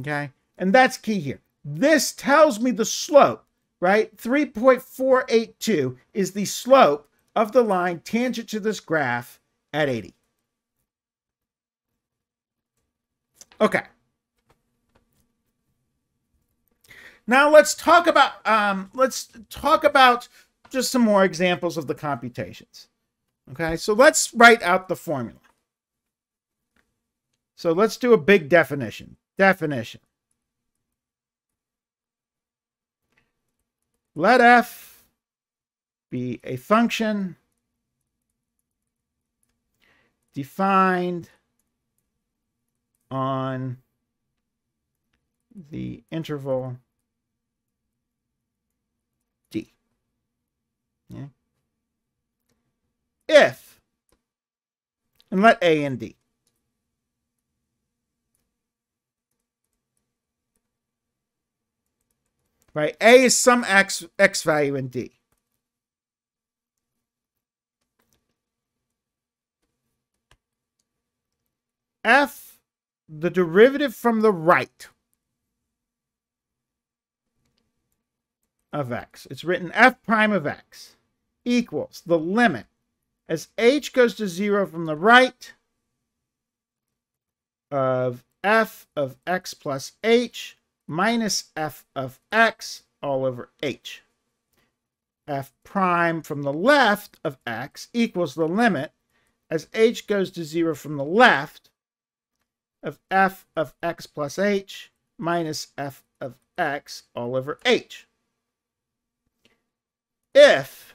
Okay, and that's key here. This tells me the slope, right? 3.482 is the slope of the line tangent to this graph at 80. Okay. Now let's talk about um, let's talk about just some more examples of the computations. Okay, so let's write out the formula. So let's do a big definition. Definition. Let f be a function defined on the interval d. Yeah. If, and let a and d. right? A is some x, x value in D. F, the derivative from the right of x. It's written f prime of x equals the limit as h goes to 0 from the right of f of x plus h minus f of x all over h. f prime from the left of x equals the limit as h goes to 0 from the left of f of x plus h minus f of x all over h. If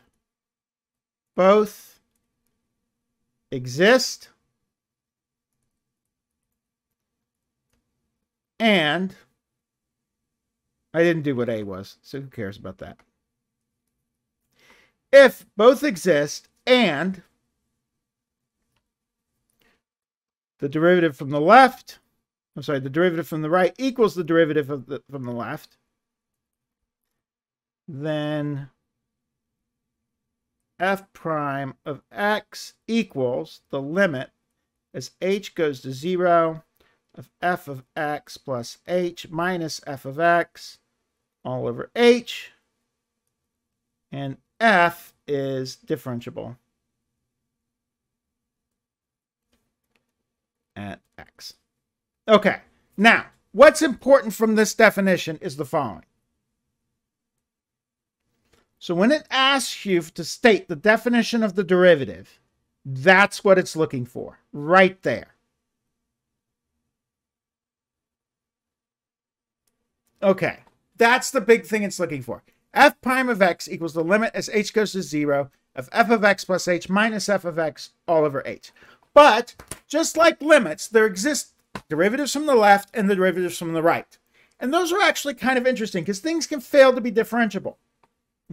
both exist and I didn't do what A was, so who cares about that? If both exist and the derivative from the left, I'm sorry, the derivative from the right equals the derivative of the, from the left, then f prime of x equals the limit as h goes to 0 of f of x plus h minus f of x all over h. And f is differentiable at x. Okay, now, what's important from this definition is the following. So when it asks you to state the definition of the derivative, that's what it's looking for, right there. Okay, that's the big thing it's looking for. f prime of x equals the limit as h goes to 0 of f of x plus h minus f of x all over h. But just like limits, there exist derivatives from the left and the derivatives from the right. And those are actually kind of interesting because things can fail to be differentiable.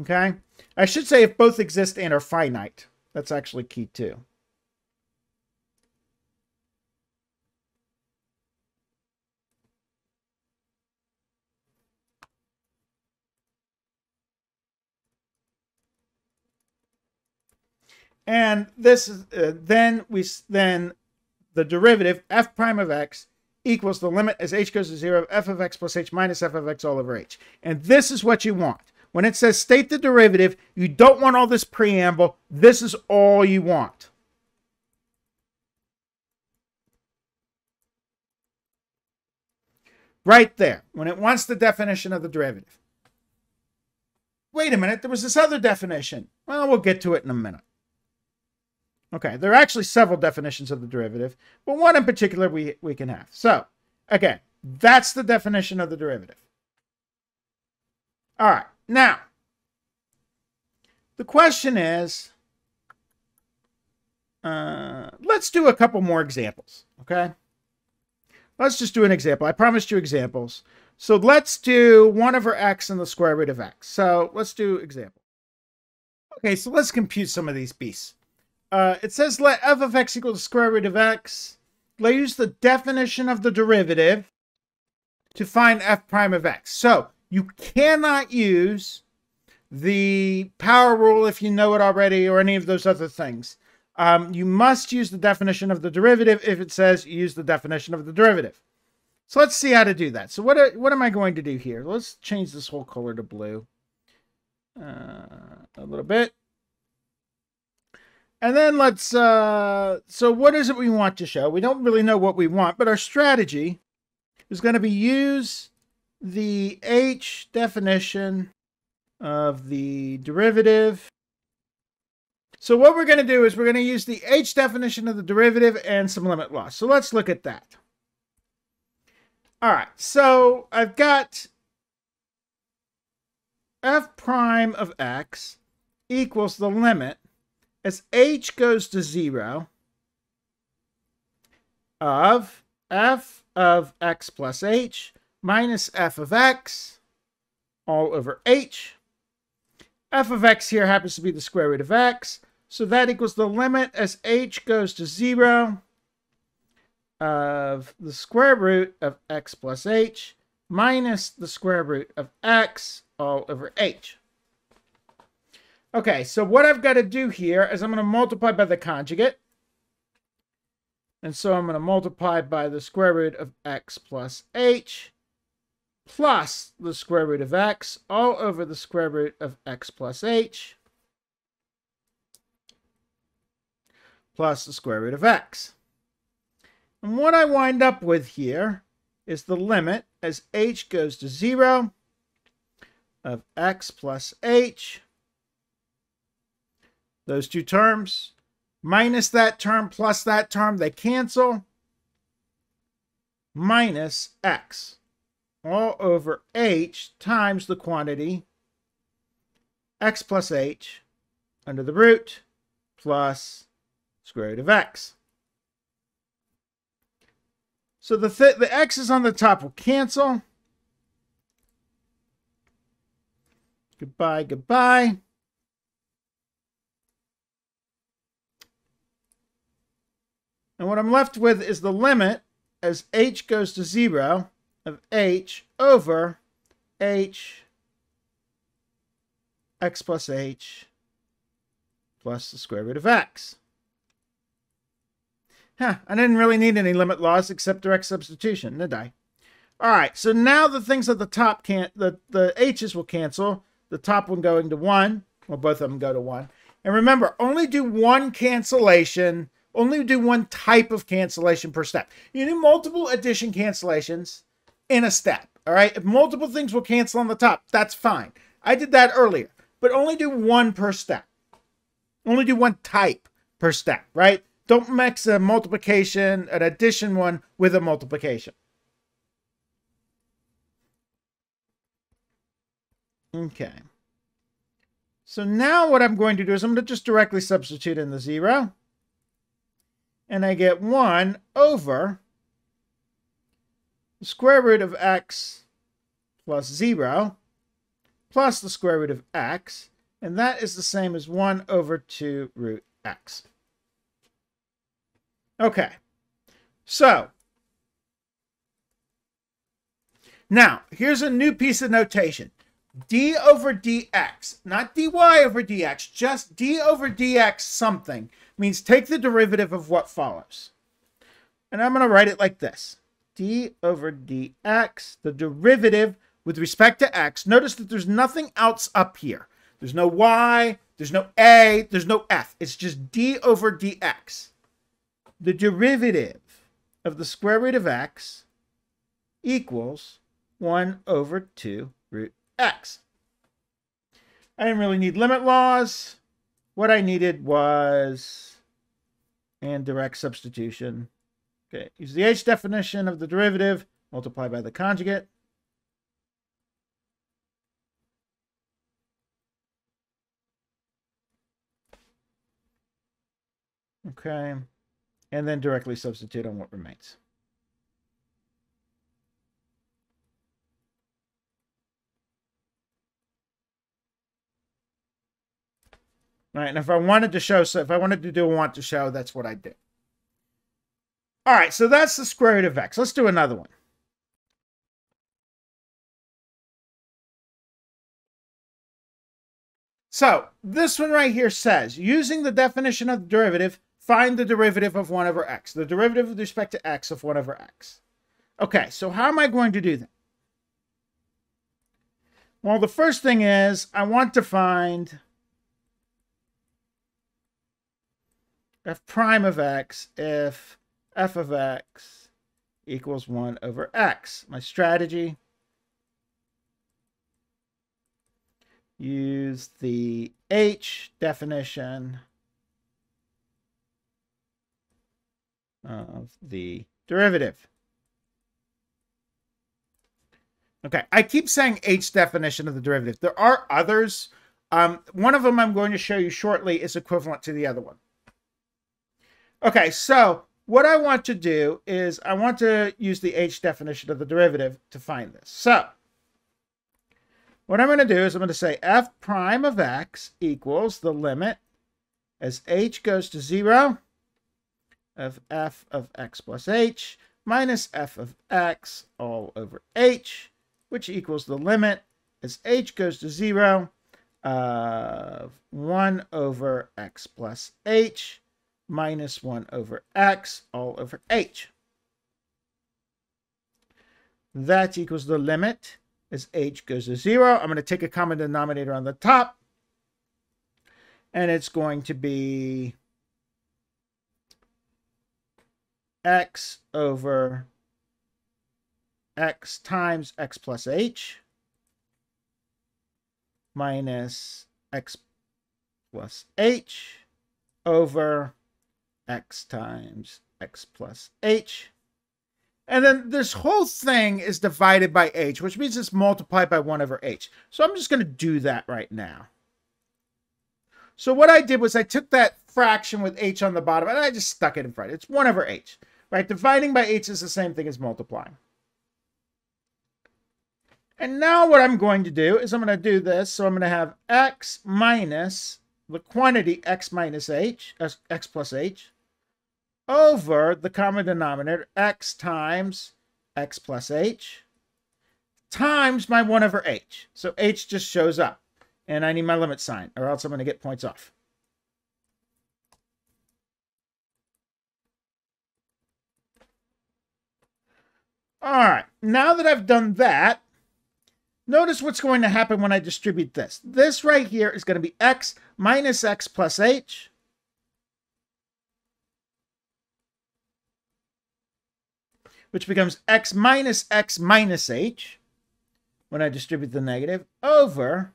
Okay? I should say if both exist and are finite. That's actually key too. And this is uh, then we then the derivative f prime of x equals the limit as h goes to 0 of f of x plus h minus f of x all over h. And this is what you want. When it says state the derivative, you don't want all this preamble. This is all you want. Right there, when it wants the definition of the derivative. Wait a minute, there was this other definition. Well, we'll get to it in a minute. Okay, there are actually several definitions of the derivative, but one in particular we, we can have. So, again, that's the definition of the derivative. All right, now, the question is, uh, let's do a couple more examples, okay? Let's just do an example. I promised you examples. So let's do 1 over x and the square root of x. So let's do example. Okay, so let's compute some of these beasts. Uh, it says let f of x equal the square root of x. Let's use the definition of the derivative to find f prime of x. So you cannot use the power rule if you know it already or any of those other things. Um, you must use the definition of the derivative if it says use the definition of the derivative. So let's see how to do that. So what, are, what am I going to do here? Let's change this whole color to blue uh, a little bit. And then let's, uh, so what is it we want to show? We don't really know what we want, but our strategy is going to be use the H definition of the derivative so what we're going to do is we're going to use the H definition of the derivative and some limit laws. So let's look at that. All right, so I've got f prime of x equals the limit as h goes to 0 of f of x plus h minus f of x all over h. f of x here happens to be the square root of x. So that equals the limit as h goes to 0 of the square root of x plus h minus the square root of x all over h. Okay, so what I've got to do here is I'm going to multiply by the conjugate. And so I'm going to multiply by the square root of x plus h plus the square root of x all over the square root of x plus h plus the square root of x. And what I wind up with here is the limit as h goes to 0 of x plus h. Those two terms, minus that term plus that term, they cancel. Minus x all over h times the quantity x plus h under the root plus square root of x. So the, th the x's on the top will cancel. Goodbye, goodbye. And what I'm left with is the limit as h goes to 0 of h over h x plus h plus the square root of x. Huh, I didn't really need any limit laws except direct substitution, did I? All right, so now the things at the top can't, the, the h's will cancel. The top one going to 1, well, both of them go to 1. And remember, only do one cancellation, only do one type of cancellation per step. You do multiple addition cancellations in a step, all right? If multiple things will cancel on the top, that's fine. I did that earlier, but only do one per step. Only do one type per step, right? Don't mix a multiplication, an addition one with a multiplication. Okay. So now what I'm going to do is I'm going to just directly substitute in the 0. And I get 1 over the square root of x plus 0 plus the square root of x. And that is the same as 1 over 2 root x. Okay. So, now, here's a new piece of notation. d over dx, not dy over dx, just d over dx something means take the derivative of what follows. And I'm going to write it like this. d over dx, the derivative with respect to x. Notice that there's nothing else up here. There's no y, there's no a, there's no f. It's just d over dx the derivative of the square root of x equals 1 over 2 root x. I didn't really need limit laws. What I needed was and direct substitution. Okay, use the h definition of the derivative, multiply by the conjugate. Okay, and then directly substitute on what remains. Right, and if I wanted to show, so if I wanted to do a want to show, that's what I did. All right, so that's the square root of x. Let's do another one. So this one right here says, using the definition of the derivative, find the derivative of 1 over x. The derivative with respect to x of 1 over x. Okay, so how am I going to do that? Well, the first thing is I want to find f prime of x if f of x equals 1 over x. My strategy, use the h definition of the derivative. Okay, I keep saying h definition of the derivative. There are others. Um, one of them I'm going to show you shortly is equivalent to the other one. Okay, so what I want to do is I want to use the h definition of the derivative to find this. So what I'm going to do is I'm going to say f prime of x equals the limit as h goes to 0 of f of x plus h minus f of x all over h, which equals the limit as h goes to 0 of 1 over x plus h minus 1 over x all over h. That equals the limit as h goes to 0. I'm going to take a common denominator on the top. And it's going to be x over x times x plus h minus x plus h over x times x plus h. And then this whole thing is divided by h, which means it's multiplied by 1 over h. So I'm just going to do that right now. So what I did was I took that fraction with h on the bottom and I just stuck it in front. It's 1 over h, right? Dividing by h is the same thing as multiplying. And now what I'm going to do is I'm going to do this. So I'm going to have x minus the quantity x minus h, x plus h, over the common denominator, x times x plus h, times my 1 over h. So h just shows up. And I need my limit sign, or else I'm going to get points off. All right, now that I've done that, notice what's going to happen when I distribute this. This right here is going to be x minus x plus h which becomes x minus x minus h, when I distribute the negative, over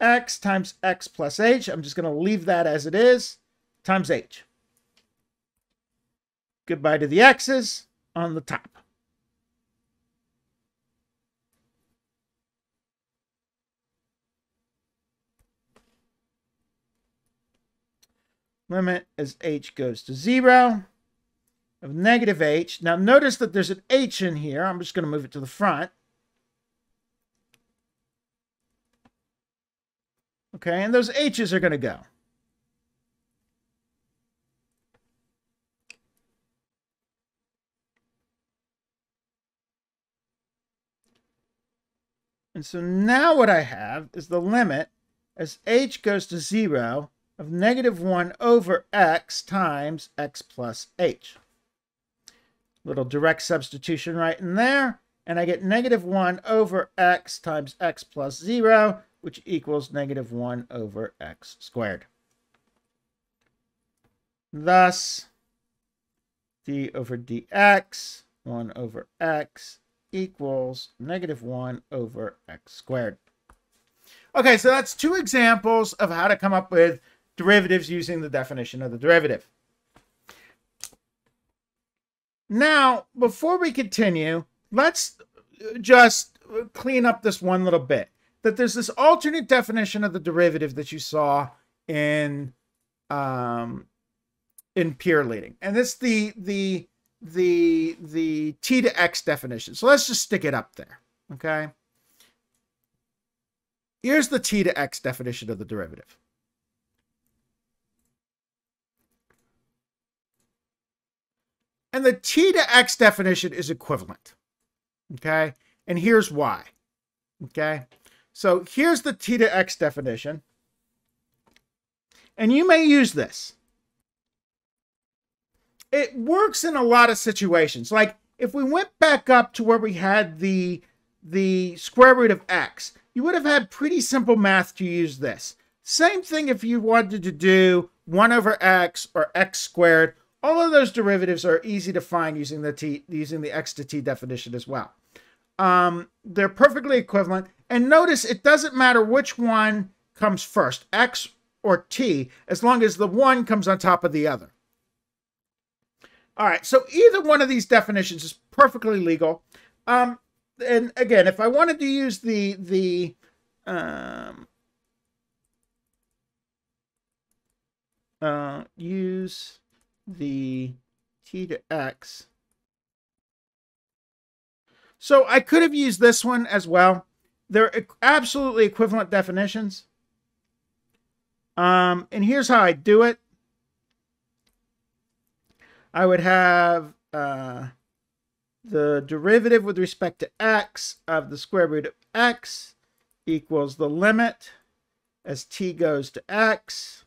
x times x plus h. I'm just going to leave that as it is, times h. Goodbye to the x's on the top. Limit as h goes to 0 of negative h. Now notice that there's an h in here. I'm just going to move it to the front. Okay, and those h's are going to go. And so now what I have is the limit as h goes to 0 of negative 1 over x times x plus h. Little direct substitution right in there. And I get negative 1 over x times x plus 0, which equals negative 1 over x squared. Thus, d over dx, 1 over x, equals negative 1 over x squared. Okay, so that's two examples of how to come up with derivatives using the definition of the derivative. Now, before we continue, let's just clean up this one little bit. That there's this alternate definition of the derivative that you saw in um, in pure leading, and it's the the the the t to x definition. So let's just stick it up there. Okay. Here's the t to x definition of the derivative. And the t to x definition is equivalent. Okay. And here's why. Okay. So here's the t to x definition. And you may use this. It works in a lot of situations. Like if we went back up to where we had the the square root of x, you would have had pretty simple math to use this. Same thing if you wanted to do 1 over x or x squared. All of those derivatives are easy to find using the t using the x to t definition as well. Um, they're perfectly equivalent. And notice it doesn't matter which one comes first, x or t, as long as the one comes on top of the other. All right, so either one of these definitions is perfectly legal. Um, and again, if I wanted to use the the um, uh, use the t to x. So I could have used this one as well. They're absolutely equivalent definitions. Um, and here's how I do it. I would have uh, the derivative with respect to x of the square root of x equals the limit as t goes to x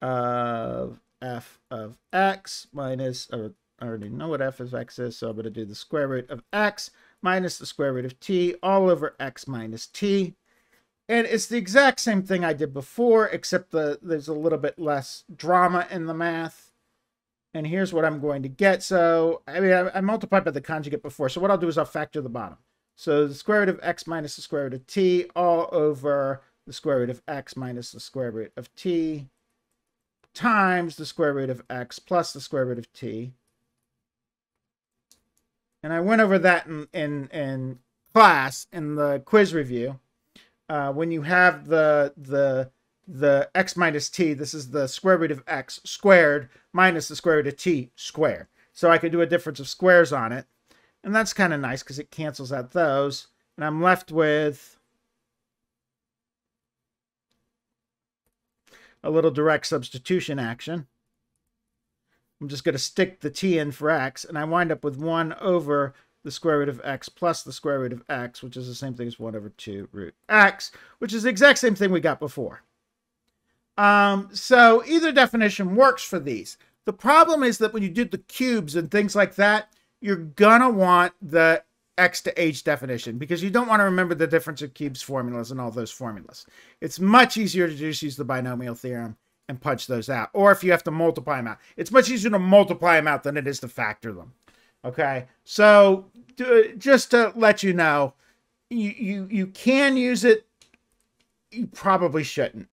of f of x minus, I already know what f of x is, so I'm going to do the square root of x minus the square root of t all over x minus t. And it's the exact same thing I did before, except the, there's a little bit less drama in the math. And here's what I'm going to get. So, I mean, I, I multiplied by the conjugate before. So what I'll do is I'll factor the bottom. So the square root of x minus the square root of t all over the square root of x minus the square root of t times the square root of x plus the square root of t. And I went over that in, in, in class in the quiz review. Uh, when you have the, the the x minus t, this is the square root of x squared minus the square root of t squared. So I could do a difference of squares on it. And that's kind of nice because it cancels out those. And I'm left with a little direct substitution action. I'm just going to stick the t in for x, and I wind up with 1 over the square root of x plus the square root of x, which is the same thing as 1 over 2 root x, which is the exact same thing we got before. Um, so either definition works for these. The problem is that when you do the cubes and things like that, you're gonna want the x to h definition because you don't want to remember the difference of cubes formulas and all those formulas. It's much easier to just use the binomial theorem and punch those out. Or if you have to multiply them out, it's much easier to multiply them out than it is to factor them. Okay, so just to let you know, you you you can use it. You probably shouldn't.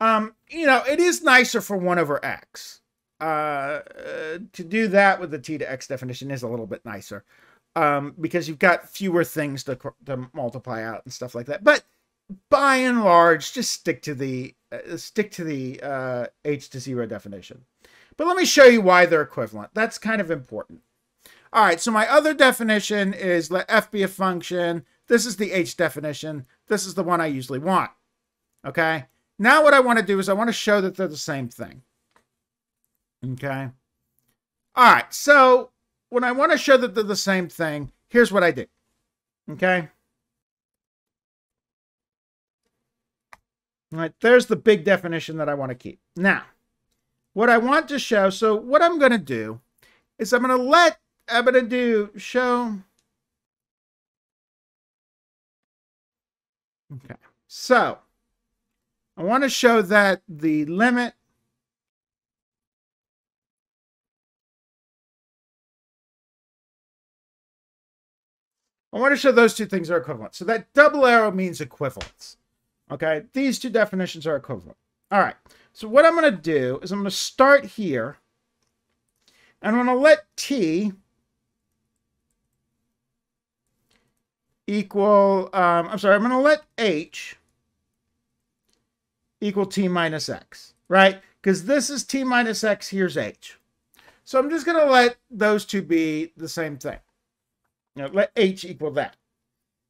Um, you know, it is nicer for 1 over x. Uh, uh, to do that with the t to x definition is a little bit nicer um, because you've got fewer things to, to multiply out and stuff like that. But by and large, just stick to the uh, stick to the uh, h to 0 definition. But let me show you why they're equivalent. That's kind of important. All right, so my other definition is let f be a function. This is the h definition. This is the one I usually want. Okay? Now what I want to do is I want to show that they're the same thing. Okay. All right. So when I want to show that they're the same thing, here's what I do. Okay. All right. There's the big definition that I want to keep. Now, what I want to show, so what I'm going to do is I'm going to let, I'm going to do show. Okay. So I want to show that the limit I want to show those two things are equivalent. So that double arrow means equivalence. Okay, these two definitions are equivalent. All right, so what I'm going to do is I'm going to start here. And I'm going to let t equal, um, I'm sorry, I'm going to let h equal t minus x, right? Because this is t minus x, here's h. So I'm just going to let those two be the same thing. Know, let h equal that.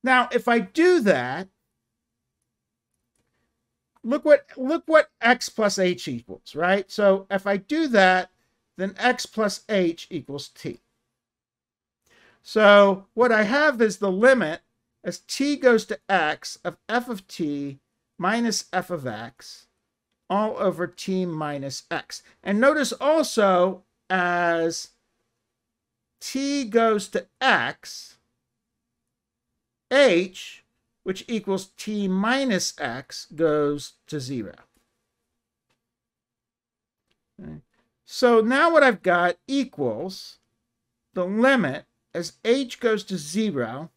Now, if I do that, look what look what x plus h equals, right? So if I do that, then x plus h equals t. So what I have is the limit as t goes to x of f of t minus f of x all over t minus x. And notice also as t goes to x, h, which equals t minus x, goes to 0. Okay. So now what I've got equals the limit as h goes to 0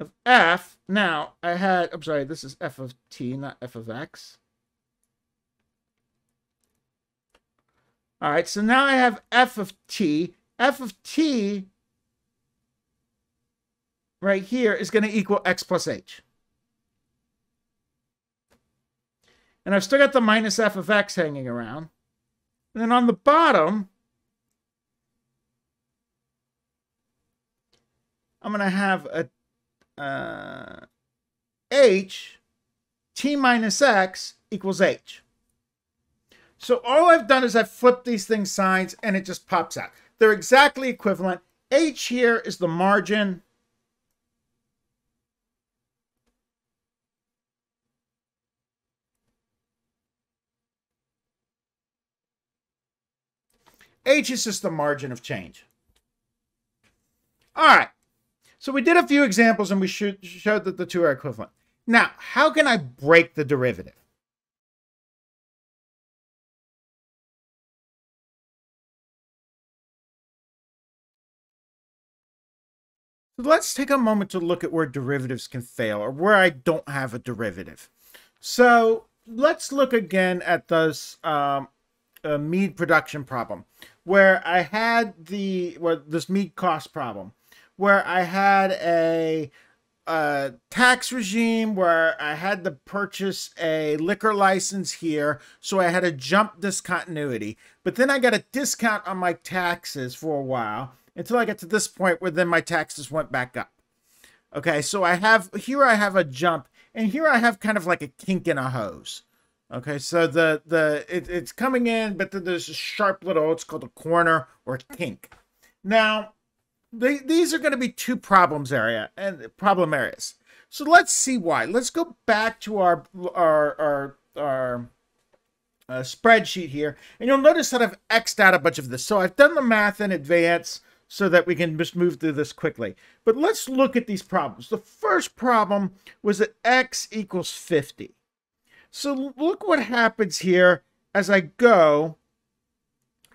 of f. Now, I had, I'm sorry, this is f of t, not f of x. All right, so now I have f of t. f of t right here is going to equal x plus h. And I've still got the minus f of x hanging around. And then on the bottom, I'm going to have a uh, h, t minus x equals h. So all I've done is I've flipped these things signs and it just pops out. They're exactly equivalent. H here is the margin. H is just the margin of change. All right. So we did a few examples and we showed that the two are equivalent. Now, how can I break the derivative? Let's take a moment to look at where derivatives can fail or where I don't have a derivative. So let's look again at this um, mead production problem where I had the well, this mead cost problem where I had a, a tax regime where I had to purchase a liquor license here, so I had a jump discontinuity. But then I got a discount on my taxes for a while until I get to this point where then my taxes went back up. Okay, so I have here I have a jump, and here I have kind of like a kink in a hose. Okay, so the the it, it's coming in, but then there's a sharp little it's called a corner or a kink. Now they, these are going to be two problems area and problem areas. So let's see why. Let's go back to our our our, our uh, spreadsheet here, and you'll notice that I've xed out a bunch of this. So I've done the math in advance so that we can just move through this quickly. But let's look at these problems. The first problem was that x equals 50. So look what happens here as I go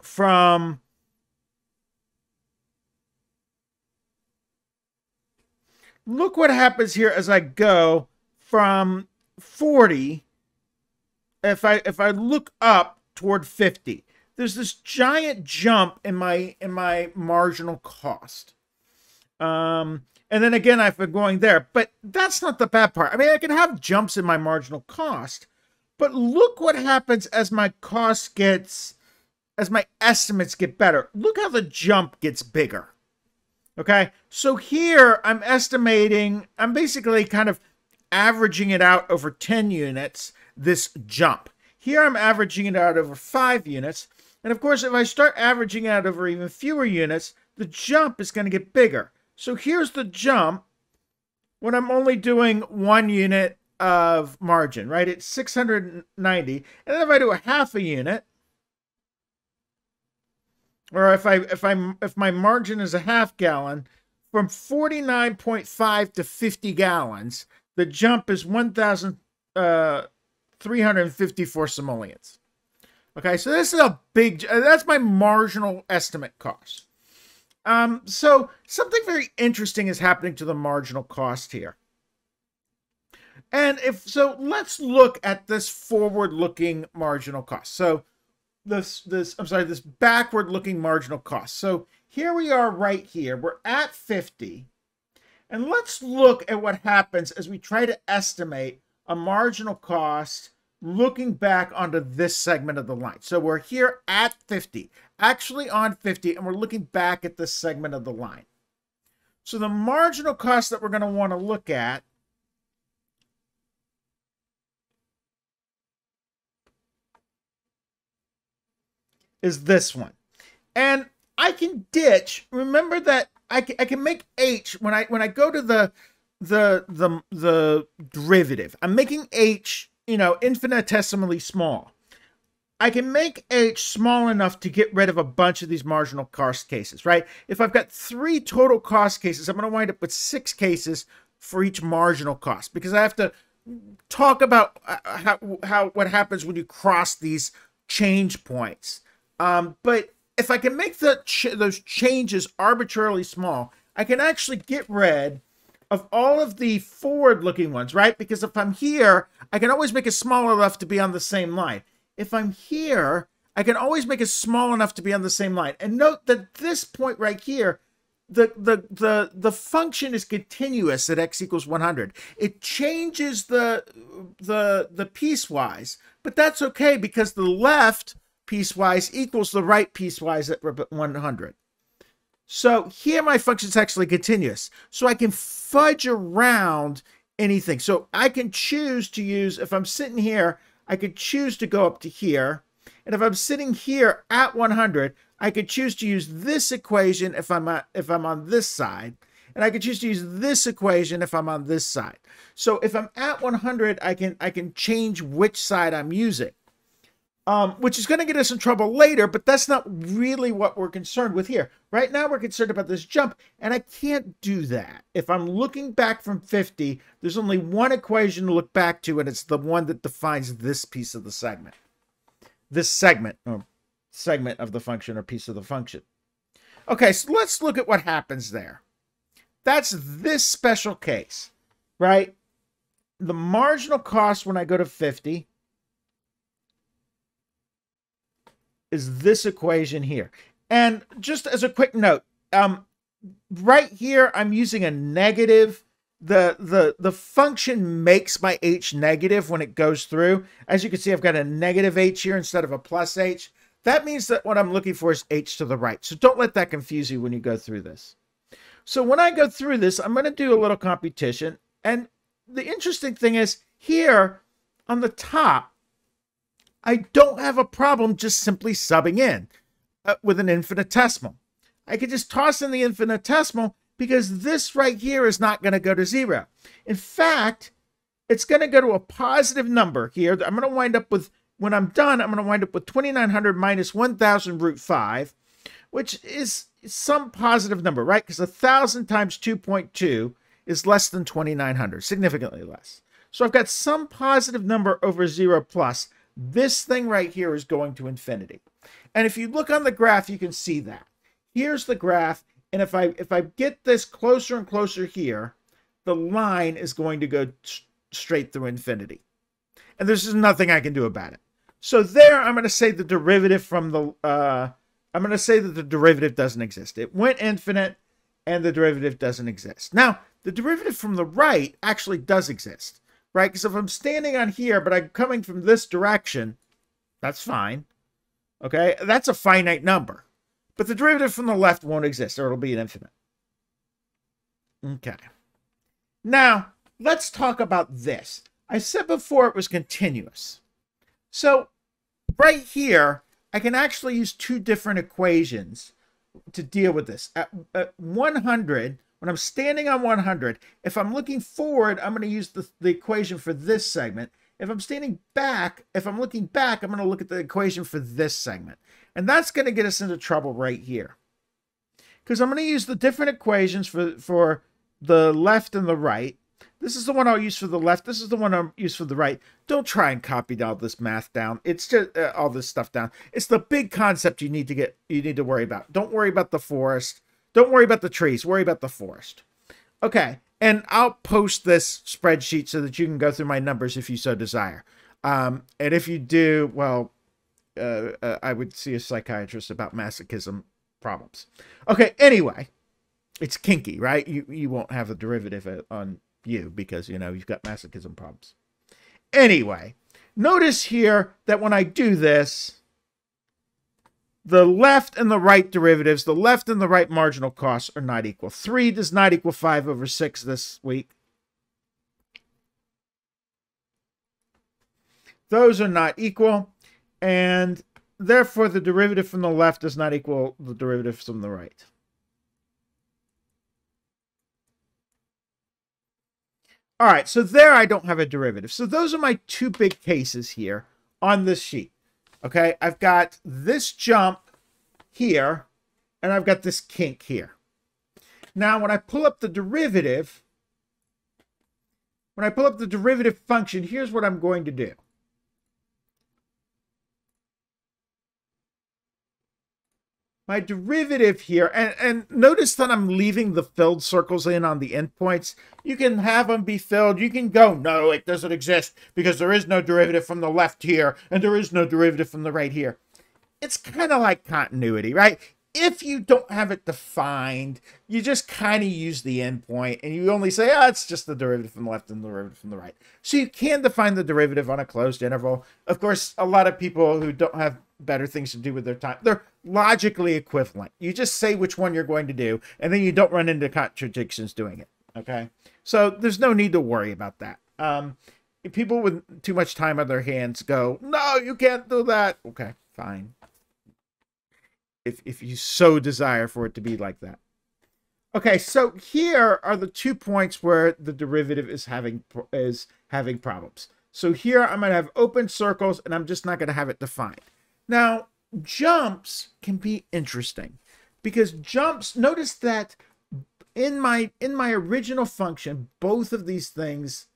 from look what happens here as I go from 40 if I if I look up toward 50 there's this giant jump in my in my marginal cost. Um and then again I've been going there but that's not the bad part. I mean I can have jumps in my marginal cost but look what happens as my cost gets as my estimates get better. Look how the jump gets bigger. Okay, so here I'm estimating, I'm basically kind of averaging it out over 10 units, this jump. Here I'm averaging it out over 5 units. And of course, if I start averaging out over even fewer units, the jump is going to get bigger. So here's the jump when I'm only doing one unit of margin, right? It's 690. And then if I do a half a unit, or if I if I'm if my margin is a half gallon, from 49.5 to 50 gallons, the jump is 1,354 uh, simoleons. Okay, so this is a big, that's my marginal estimate cost. Um, so something very interesting is happening to the marginal cost here. And if so, let's look at this forward looking marginal cost. So this this I'm sorry, this backward looking marginal cost. So here we are right here. We're at 50. And let's look at what happens as we try to estimate a marginal cost looking back onto this segment of the line. So we're here at 50, actually on 50, and we're looking back at this segment of the line. So the marginal cost that we're going to want to look at is this one. And I can ditch. Remember that I can, I can make h when I when I go to the the the the derivative. I'm making h, you know, infinitesimally small. I can make h small enough to get rid of a bunch of these marginal cost cases, right? If I've got three total cost cases, I'm going to wind up with six cases for each marginal cost because I have to talk about uh, how, how what happens when you cross these change points. Um, but if I can make the ch those changes arbitrarily small, I can actually get rid of all of the forward-looking ones, right? Because if I'm here, I can always make it small enough to be on the same line. If I'm here, I can always make it small enough to be on the same line. And note that this point right here, the, the, the, the function is continuous at x equals 100. It changes the, the, the piecewise, but that's okay because the left piecewise equals the right piecewise at 100. So here my function is actually continuous. So I can fudge around anything. So I can choose to use, if I'm sitting here, I could choose to go up to here. And if I'm sitting here at 100, I could choose to use this equation if I'm, at, if I'm on this side. And I could choose to use this equation if I'm on this side. So if I'm at 100, I can, I can change which side I'm using um, which is going to get us in trouble later, but that's not really what we're concerned with here. Right now, we're concerned about this jump, and I can't do that. If I'm looking back from 50, there's only one equation to look back to, and it's the one that defines this piece of the segment. This segment, or segment of the function, or piece of the function. Okay, so let's look at what happens there. That's this special case, right? The marginal cost when I go to 50 is this equation here. And just as a quick note, um, right here, I'm using a negative. The, the, the function makes my h negative when it goes through. As you can see, I've got a negative h here instead of a plus h. That means that what I'm looking for is h to the right. So don't let that confuse you when you go through this. So when I go through this, I'm going to do a little computation. And the interesting thing is here on the top, I don't have a problem just simply subbing in uh, with an infinitesimal. I could just toss in the infinitesimal because this right here is not going to go to zero. In fact, it's going to go to a positive number here. I'm going to wind up with, when I'm done, I'm going to wind up with 2900 minus 1000 root 5, which is some positive number, right? Because 1000 times 2.2 is less than 2900, significantly less. So I've got some positive number over 0 plus. This thing right here is going to infinity. And if you look on the graph, you can see that. Here's the graph. And if I if I get this closer and closer here, the line is going to go straight through infinity. And there's nothing I can do about it. So there, I'm going to say the derivative from the, uh, I'm going to say that the derivative doesn't exist. It went infinite and the derivative doesn't exist. Now, the derivative from the right actually does exist right? Because if I'm standing on here, but I'm coming from this direction, that's fine. Okay, that's a finite number. But the derivative from the left won't exist, or it'll be an infinite. Okay. Now, let's talk about this. I said before it was continuous. So, right here, I can actually use two different equations to deal with this. At, at 100, when I'm standing on 100, if I'm looking forward, I'm going to use the, the equation for this segment. If I'm standing back, if I'm looking back, I'm going to look at the equation for this segment. And that's going to get us into trouble right here. Because I'm going to use the different equations for, for the left and the right. This is the one I'll use for the left. This is the one I'll use for the right. Don't try and copy all this math down. It's just uh, all this stuff down. It's the big concept you need to get, you need to worry about. Don't worry about the forest. Don't worry about the trees. Worry about the forest. Okay. And I'll post this spreadsheet so that you can go through my numbers if you so desire. Um, and if you do, well, uh, uh, I would see a psychiatrist about masochism problems. Okay, anyway, it's kinky, right? You you won't have a derivative on you because you know you've got masochism problems. Anyway, notice here that when I do this, the left and the right derivatives, the left and the right marginal costs are not equal. 3 does not equal 5 over 6 this week. Those are not equal, and therefore the derivative from the left does not equal the derivative from the right. All right, so there I don't have a derivative. So those are my two big cases here on this sheet. Okay, I've got this jump here, and I've got this kink here. Now, when I pull up the derivative, when I pull up the derivative function, here's what I'm going to do. My derivative here, and, and notice that I'm leaving the filled circles in on the endpoints. You can have them be filled. You can go, no, it doesn't exist because there is no derivative from the left here, and there is no derivative from the right here. It's kind of like continuity, right? if you don't have it defined, you just kind of use the endpoint and you only say, oh, it's just the derivative from the left and the derivative from the right. So you can define the derivative on a closed interval. Of course, a lot of people who don't have better things to do with their time, they're logically equivalent. You just say which one you're going to do, and then you don't run into contradictions doing it. Okay. So there's no need to worry about that. Um, people with too much time on their hands go, no, you can't do that. Okay, fine if, if you so desire for it to be like that. Okay, so here are the two points where the derivative is having is having problems. So here I'm going to have open circles and I'm just not going to have it defined. Now, jumps can be interesting because jumps, notice that in my in my original function, both of these things,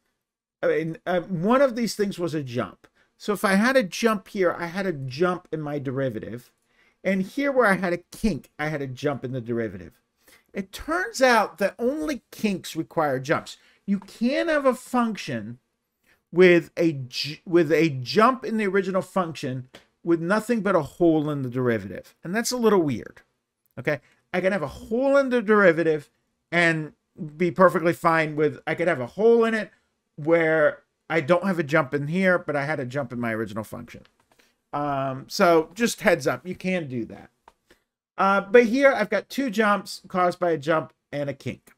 I mean, uh, one of these things was a jump. So if I had a jump here, I had a jump in my derivative. And here where I had a kink, I had a jump in the derivative. It turns out that only kinks require jumps. You can have a function with a with a jump in the original function with nothing but a hole in the derivative. And that's a little weird. Okay? I can have a hole in the derivative and be perfectly fine with I could have a hole in it where I don't have a jump in here, but I had a jump in my original function. Um, so just heads up, you can do that. Uh, but here I've got two jumps caused by a jump and a kink.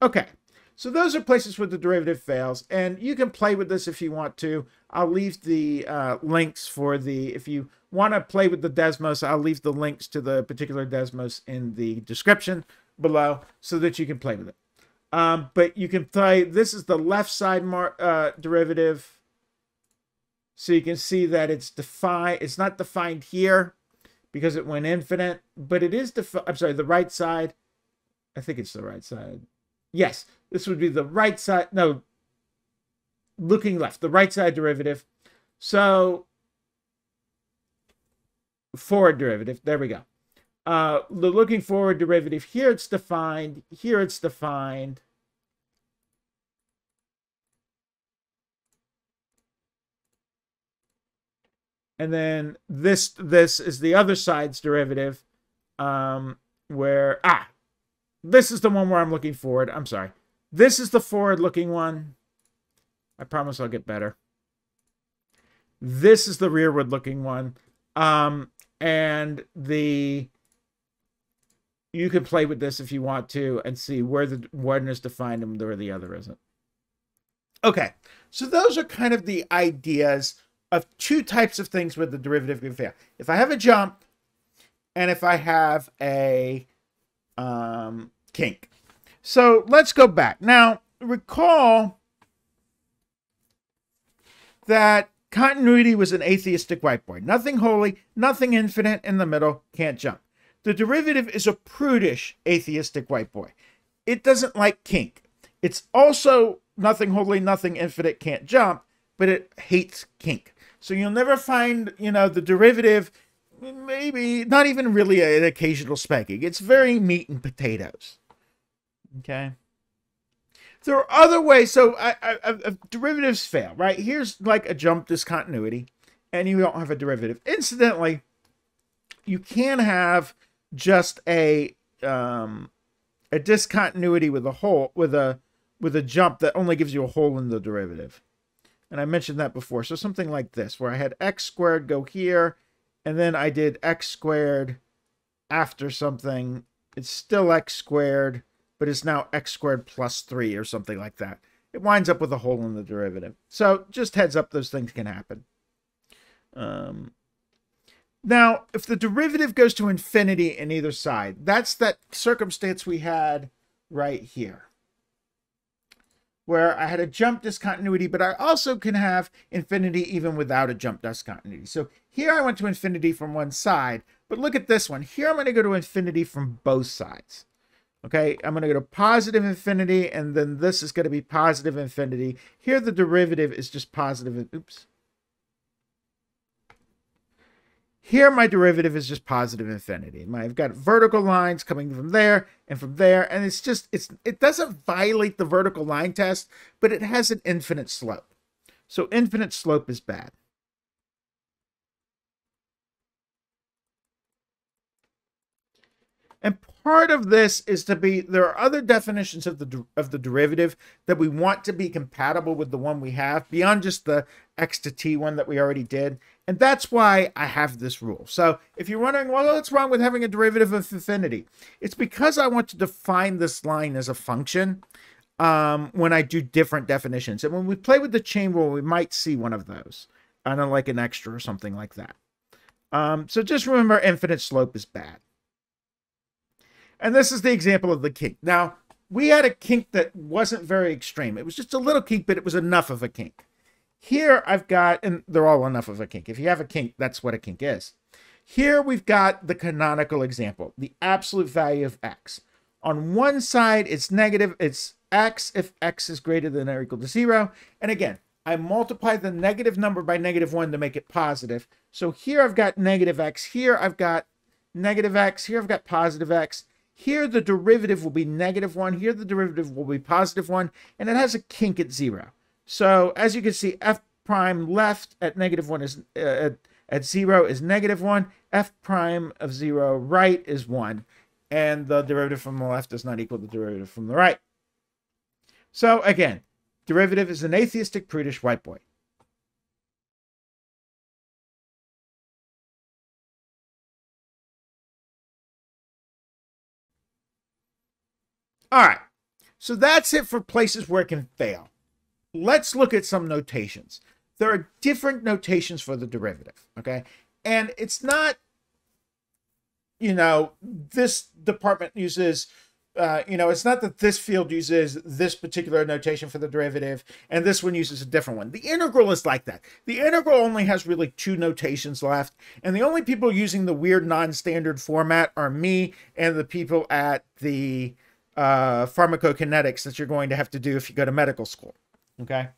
Okay, so those are places where the derivative fails, and you can play with this if you want to. I'll leave the uh, links for the, if you want to play with the Desmos, I'll leave the links to the particular Desmos in the description below so that you can play with it. Um, but you can play, this is the left side mar uh, derivative so you can see that it's defined, it's not defined here because it went infinite, but it is defined, I'm sorry, the right side. I think it's the right side. Yes, this would be the right side. No, looking left, the right side derivative. So forward derivative, there we go. Uh, the looking forward derivative, here it's defined, here it's defined. and then this this is the other side's derivative um where ah this is the one where i'm looking forward. I'm sorry. This is the forward looking one. I promise i'll get better. This is the rearward looking one. Um and the you can play with this if you want to and see where the one is defined and where the other isn't. Okay. So those are kind of the ideas of two types of things where the derivative can fail. If I have a jump and if I have a um, kink. So let's go back. Now, recall that continuity was an atheistic white boy. Nothing holy, nothing infinite in the middle, can't jump. The derivative is a prudish atheistic white boy. It doesn't like kink. It's also nothing holy, nothing infinite, can't jump, but it hates kink. So you'll never find, you know, the derivative, maybe not even really an occasional spanking. It's very meat and potatoes. Okay. There are other ways. So I, I, I, derivatives fail, right? Here's like a jump discontinuity. and you don't have a derivative. Incidentally, you can have just a um, a discontinuity with a hole with a with a jump that only gives you a hole in the derivative. And I mentioned that before. So something like this, where I had x squared go here, and then I did x squared after something. It's still x squared, but it's now x squared plus 3 or something like that. It winds up with a hole in the derivative. So just heads up, those things can happen. Um, now, if the derivative goes to infinity in either side, that's that circumstance we had right here where I had a jump discontinuity, but I also can have infinity even without a jump discontinuity. So here I went to infinity from one side, but look at this one. Here I'm going to go to infinity from both sides. Okay, I'm going to go to positive infinity, and then this is going to be positive infinity. Here the derivative is just positive. Oops. Here, my derivative is just positive infinity. I've got vertical lines coming from there and from there, and it's just, it's it doesn't violate the vertical line test, but it has an infinite slope. So infinite slope is bad. And part of this is to be there are other definitions of the of the derivative that we want to be compatible with the one we have beyond just the x to t one that we already did. And that's why I have this rule. So if you're wondering, well, what's wrong with having a derivative of infinity? It's because I want to define this line as a function um, when I do different definitions. And when we play with the chain rule, we might see one of those. I don't like an extra or something like that. Um, so just remember infinite slope is bad. And this is the example of the kink. Now, we had a kink that wasn't very extreme. It was just a little kink, but it was enough of a kink. Here I've got, and they're all enough of a kink. If you have a kink, that's what a kink is. Here we've got the canonical example, the absolute value of x. On one side, it's negative, it's x if x is greater than or equal to zero. And again, I multiply the negative number by negative one to make it positive. So here I've got negative x, here I've got negative x, here I've got positive x. Here the derivative will be negative one, here the derivative will be positive one, and it has a kink at zero. So as you can see, f prime left at negative 1 is uh, at, at 0 is negative 1. f prime of 0 right is 1. And the derivative from the left does not equal the derivative from the right. So again, derivative is an atheistic, prudish white boy. All right. So that's it for places where it can fail let's look at some notations. There are different notations for the derivative, okay? And it's not, you know, this department uses, uh, you know, it's not that this field uses this particular notation for the derivative and this one uses a different one. The integral is like that. The integral only has really two notations left, and the only people using the weird non-standard format are me and the people at the uh, pharmacokinetics that you're going to have to do if you go to medical school. Okay.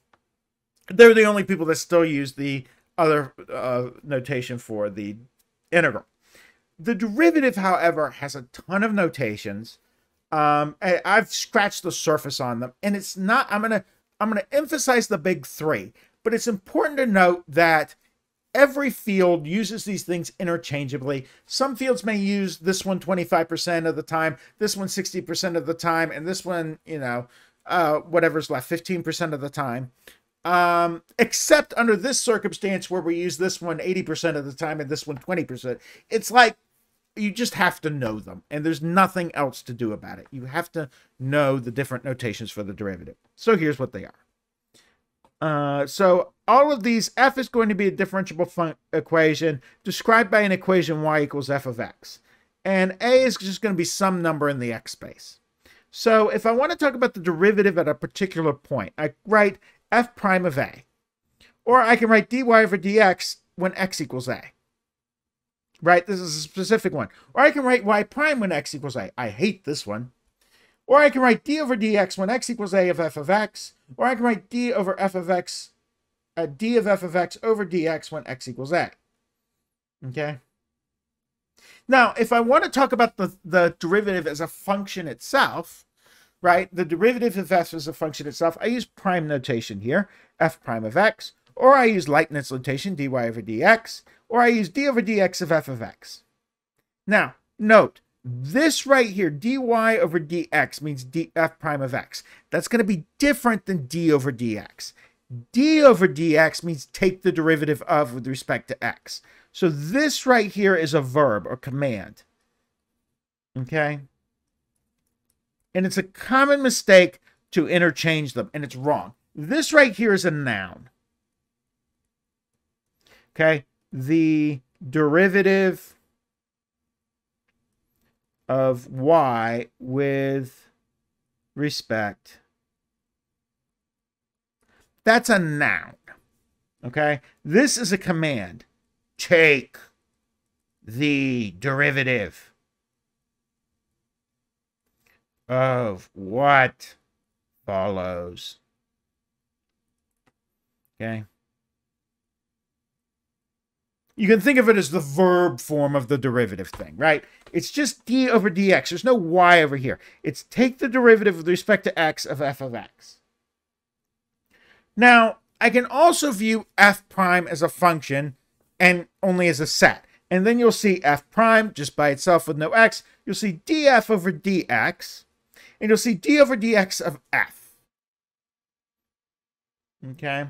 They're the only people that still use the other uh, notation for the integral. The derivative, however, has a ton of notations. Um, I've scratched the surface on them, and it's not. I'm gonna I'm gonna emphasize the big three, but it's important to note that every field uses these things interchangeably. Some fields may use this one 25% of the time, this one 60% of the time, and this one, you know, uh, whatever's left, 15% of the time. Um, except under this circumstance where we use this one 80% of the time and this one 20%. It's like you just have to know them, and there's nothing else to do about it. You have to know the different notations for the derivative. So here's what they are. Uh, so all of these, f is going to be a differentiable equation described by an equation y equals f of x. And a is just going to be some number in the x space. So if I want to talk about the derivative at a particular point, I write f prime of a. Or I can write dy over dx when x equals a. Right? This is a specific one. Or I can write y prime when x equals a. I hate this one. Or I can write d over dx when x equals a of f of x. Or I can write d over f of x, uh, d of f of x over dx when x equals a. Okay? Now, if I want to talk about the, the derivative as a function itself, right, the derivative of f as a function itself, I use prime notation here, f prime of x, or I use Leibniz notation, dy over dx, or I use d over dx of f of x. Now, note, this right here, dy over dx, means df prime of x. That's going to be different than d over dx. d over dx means take the derivative of with respect to x. So this right here is a verb or command. Okay? And it's a common mistake to interchange them, and it's wrong. This right here is a noun. Okay? The derivative of y with respect. That's a noun. Okay? This is a command. Take the derivative of what follows. Okay? You can think of it as the verb form of the derivative thing, right? It's just d over dx. There's no y over here. It's take the derivative with respect to x of f of x. Now, I can also view f prime as a function and only as a set. And then you'll see f prime just by itself with no x. You'll see df over dx. And you'll see d over dx of f. Okay.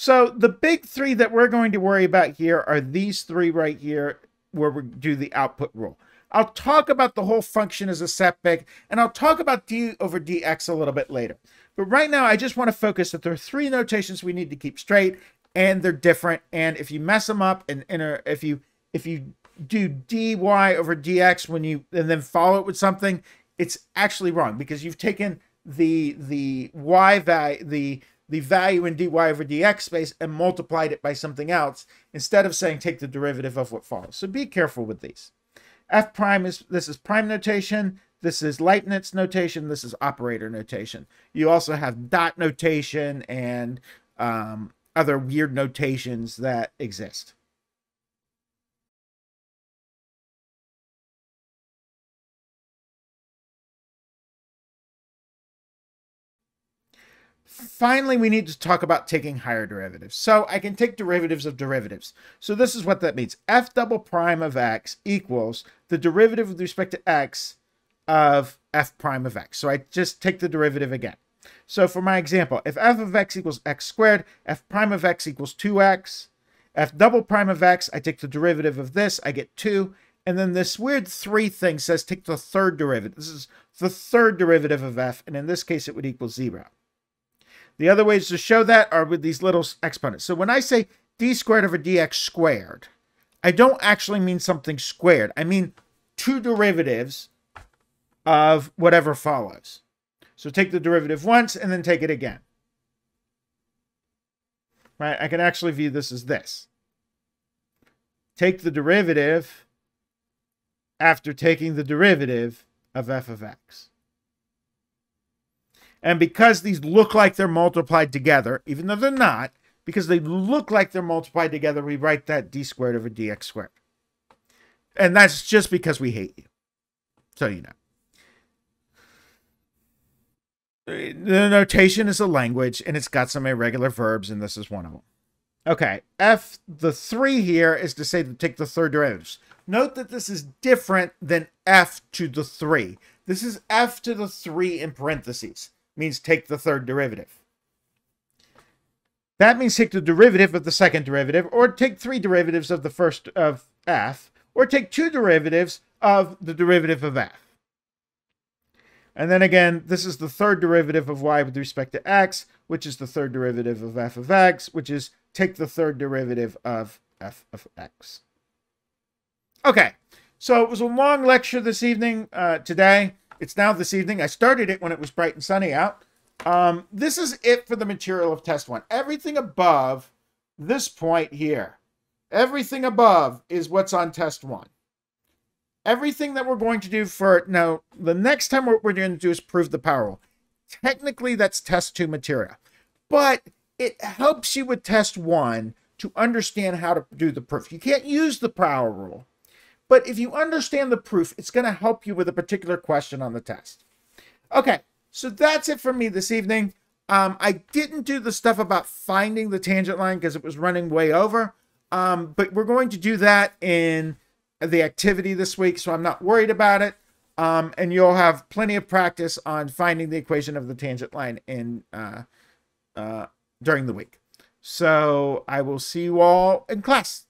So the big three that we're going to worry about here are these three right here where we do the output rule. I'll talk about the whole function as a set big, and I'll talk about d over dx a little bit later. But right now, I just want to focus that there are three notations we need to keep straight, and they're different. And if you mess them up, and, and if you if you do dy over dx when you and then follow it with something, it's actually wrong because you've taken the the y value the the value in dy over dx space and multiplied it by something else instead of saying take the derivative of what follows. So be careful with these. F prime is, this is prime notation. This is Leibniz notation. This is operator notation. You also have dot notation and um, other weird notations that exist. Finally, we need to talk about taking higher derivatives. So I can take derivatives of derivatives. So this is what that means. f double prime of x equals the derivative with respect to x of f prime of x. So I just take the derivative again. So for my example, if f of x equals x squared, f prime of x equals 2x, f double prime of x, I take the derivative of this, I get 2. And then this weird 3 thing says take the third derivative. This is the third derivative of f, and in this case it would equal 0. The other ways to show that are with these little exponents. So when I say d squared over dx squared, I don't actually mean something squared. I mean two derivatives of whatever follows. So take the derivative once and then take it again. Right? I can actually view this as this. Take the derivative after taking the derivative of f of x. And because these look like they're multiplied together, even though they're not, because they look like they're multiplied together, we write that d squared over dx squared. And that's just because we hate you. So you know. The notation is a language, and it's got some irregular verbs, and this is one of them. Okay, f, the 3 here is to say to take the third derivatives. Note that this is different than f to the 3. This is f to the 3 in parentheses means take the third derivative. That means take the derivative of the second derivative, or take three derivatives of the first of f, or take two derivatives of the derivative of f. And then again, this is the third derivative of y with respect to x, which is the third derivative of f of x, which is take the third derivative of f of x. Okay, so it was a long lecture this evening, uh, today. It's now this evening. I started it when it was bright and sunny out. Um, this is it for the material of test one. Everything above this point here, everything above is what's on test one. Everything that we're going to do for now, the next time what we're going to do is prove the power rule. Technically, that's test two material, but it helps you with test one to understand how to do the proof. You can't use the power rule but if you understand the proof, it's going to help you with a particular question on the test. Okay, so that's it for me this evening. Um, I didn't do the stuff about finding the tangent line because it was running way over. Um, but we're going to do that in the activity this week, so I'm not worried about it. Um, and you'll have plenty of practice on finding the equation of the tangent line in uh, uh, during the week. So I will see you all in class.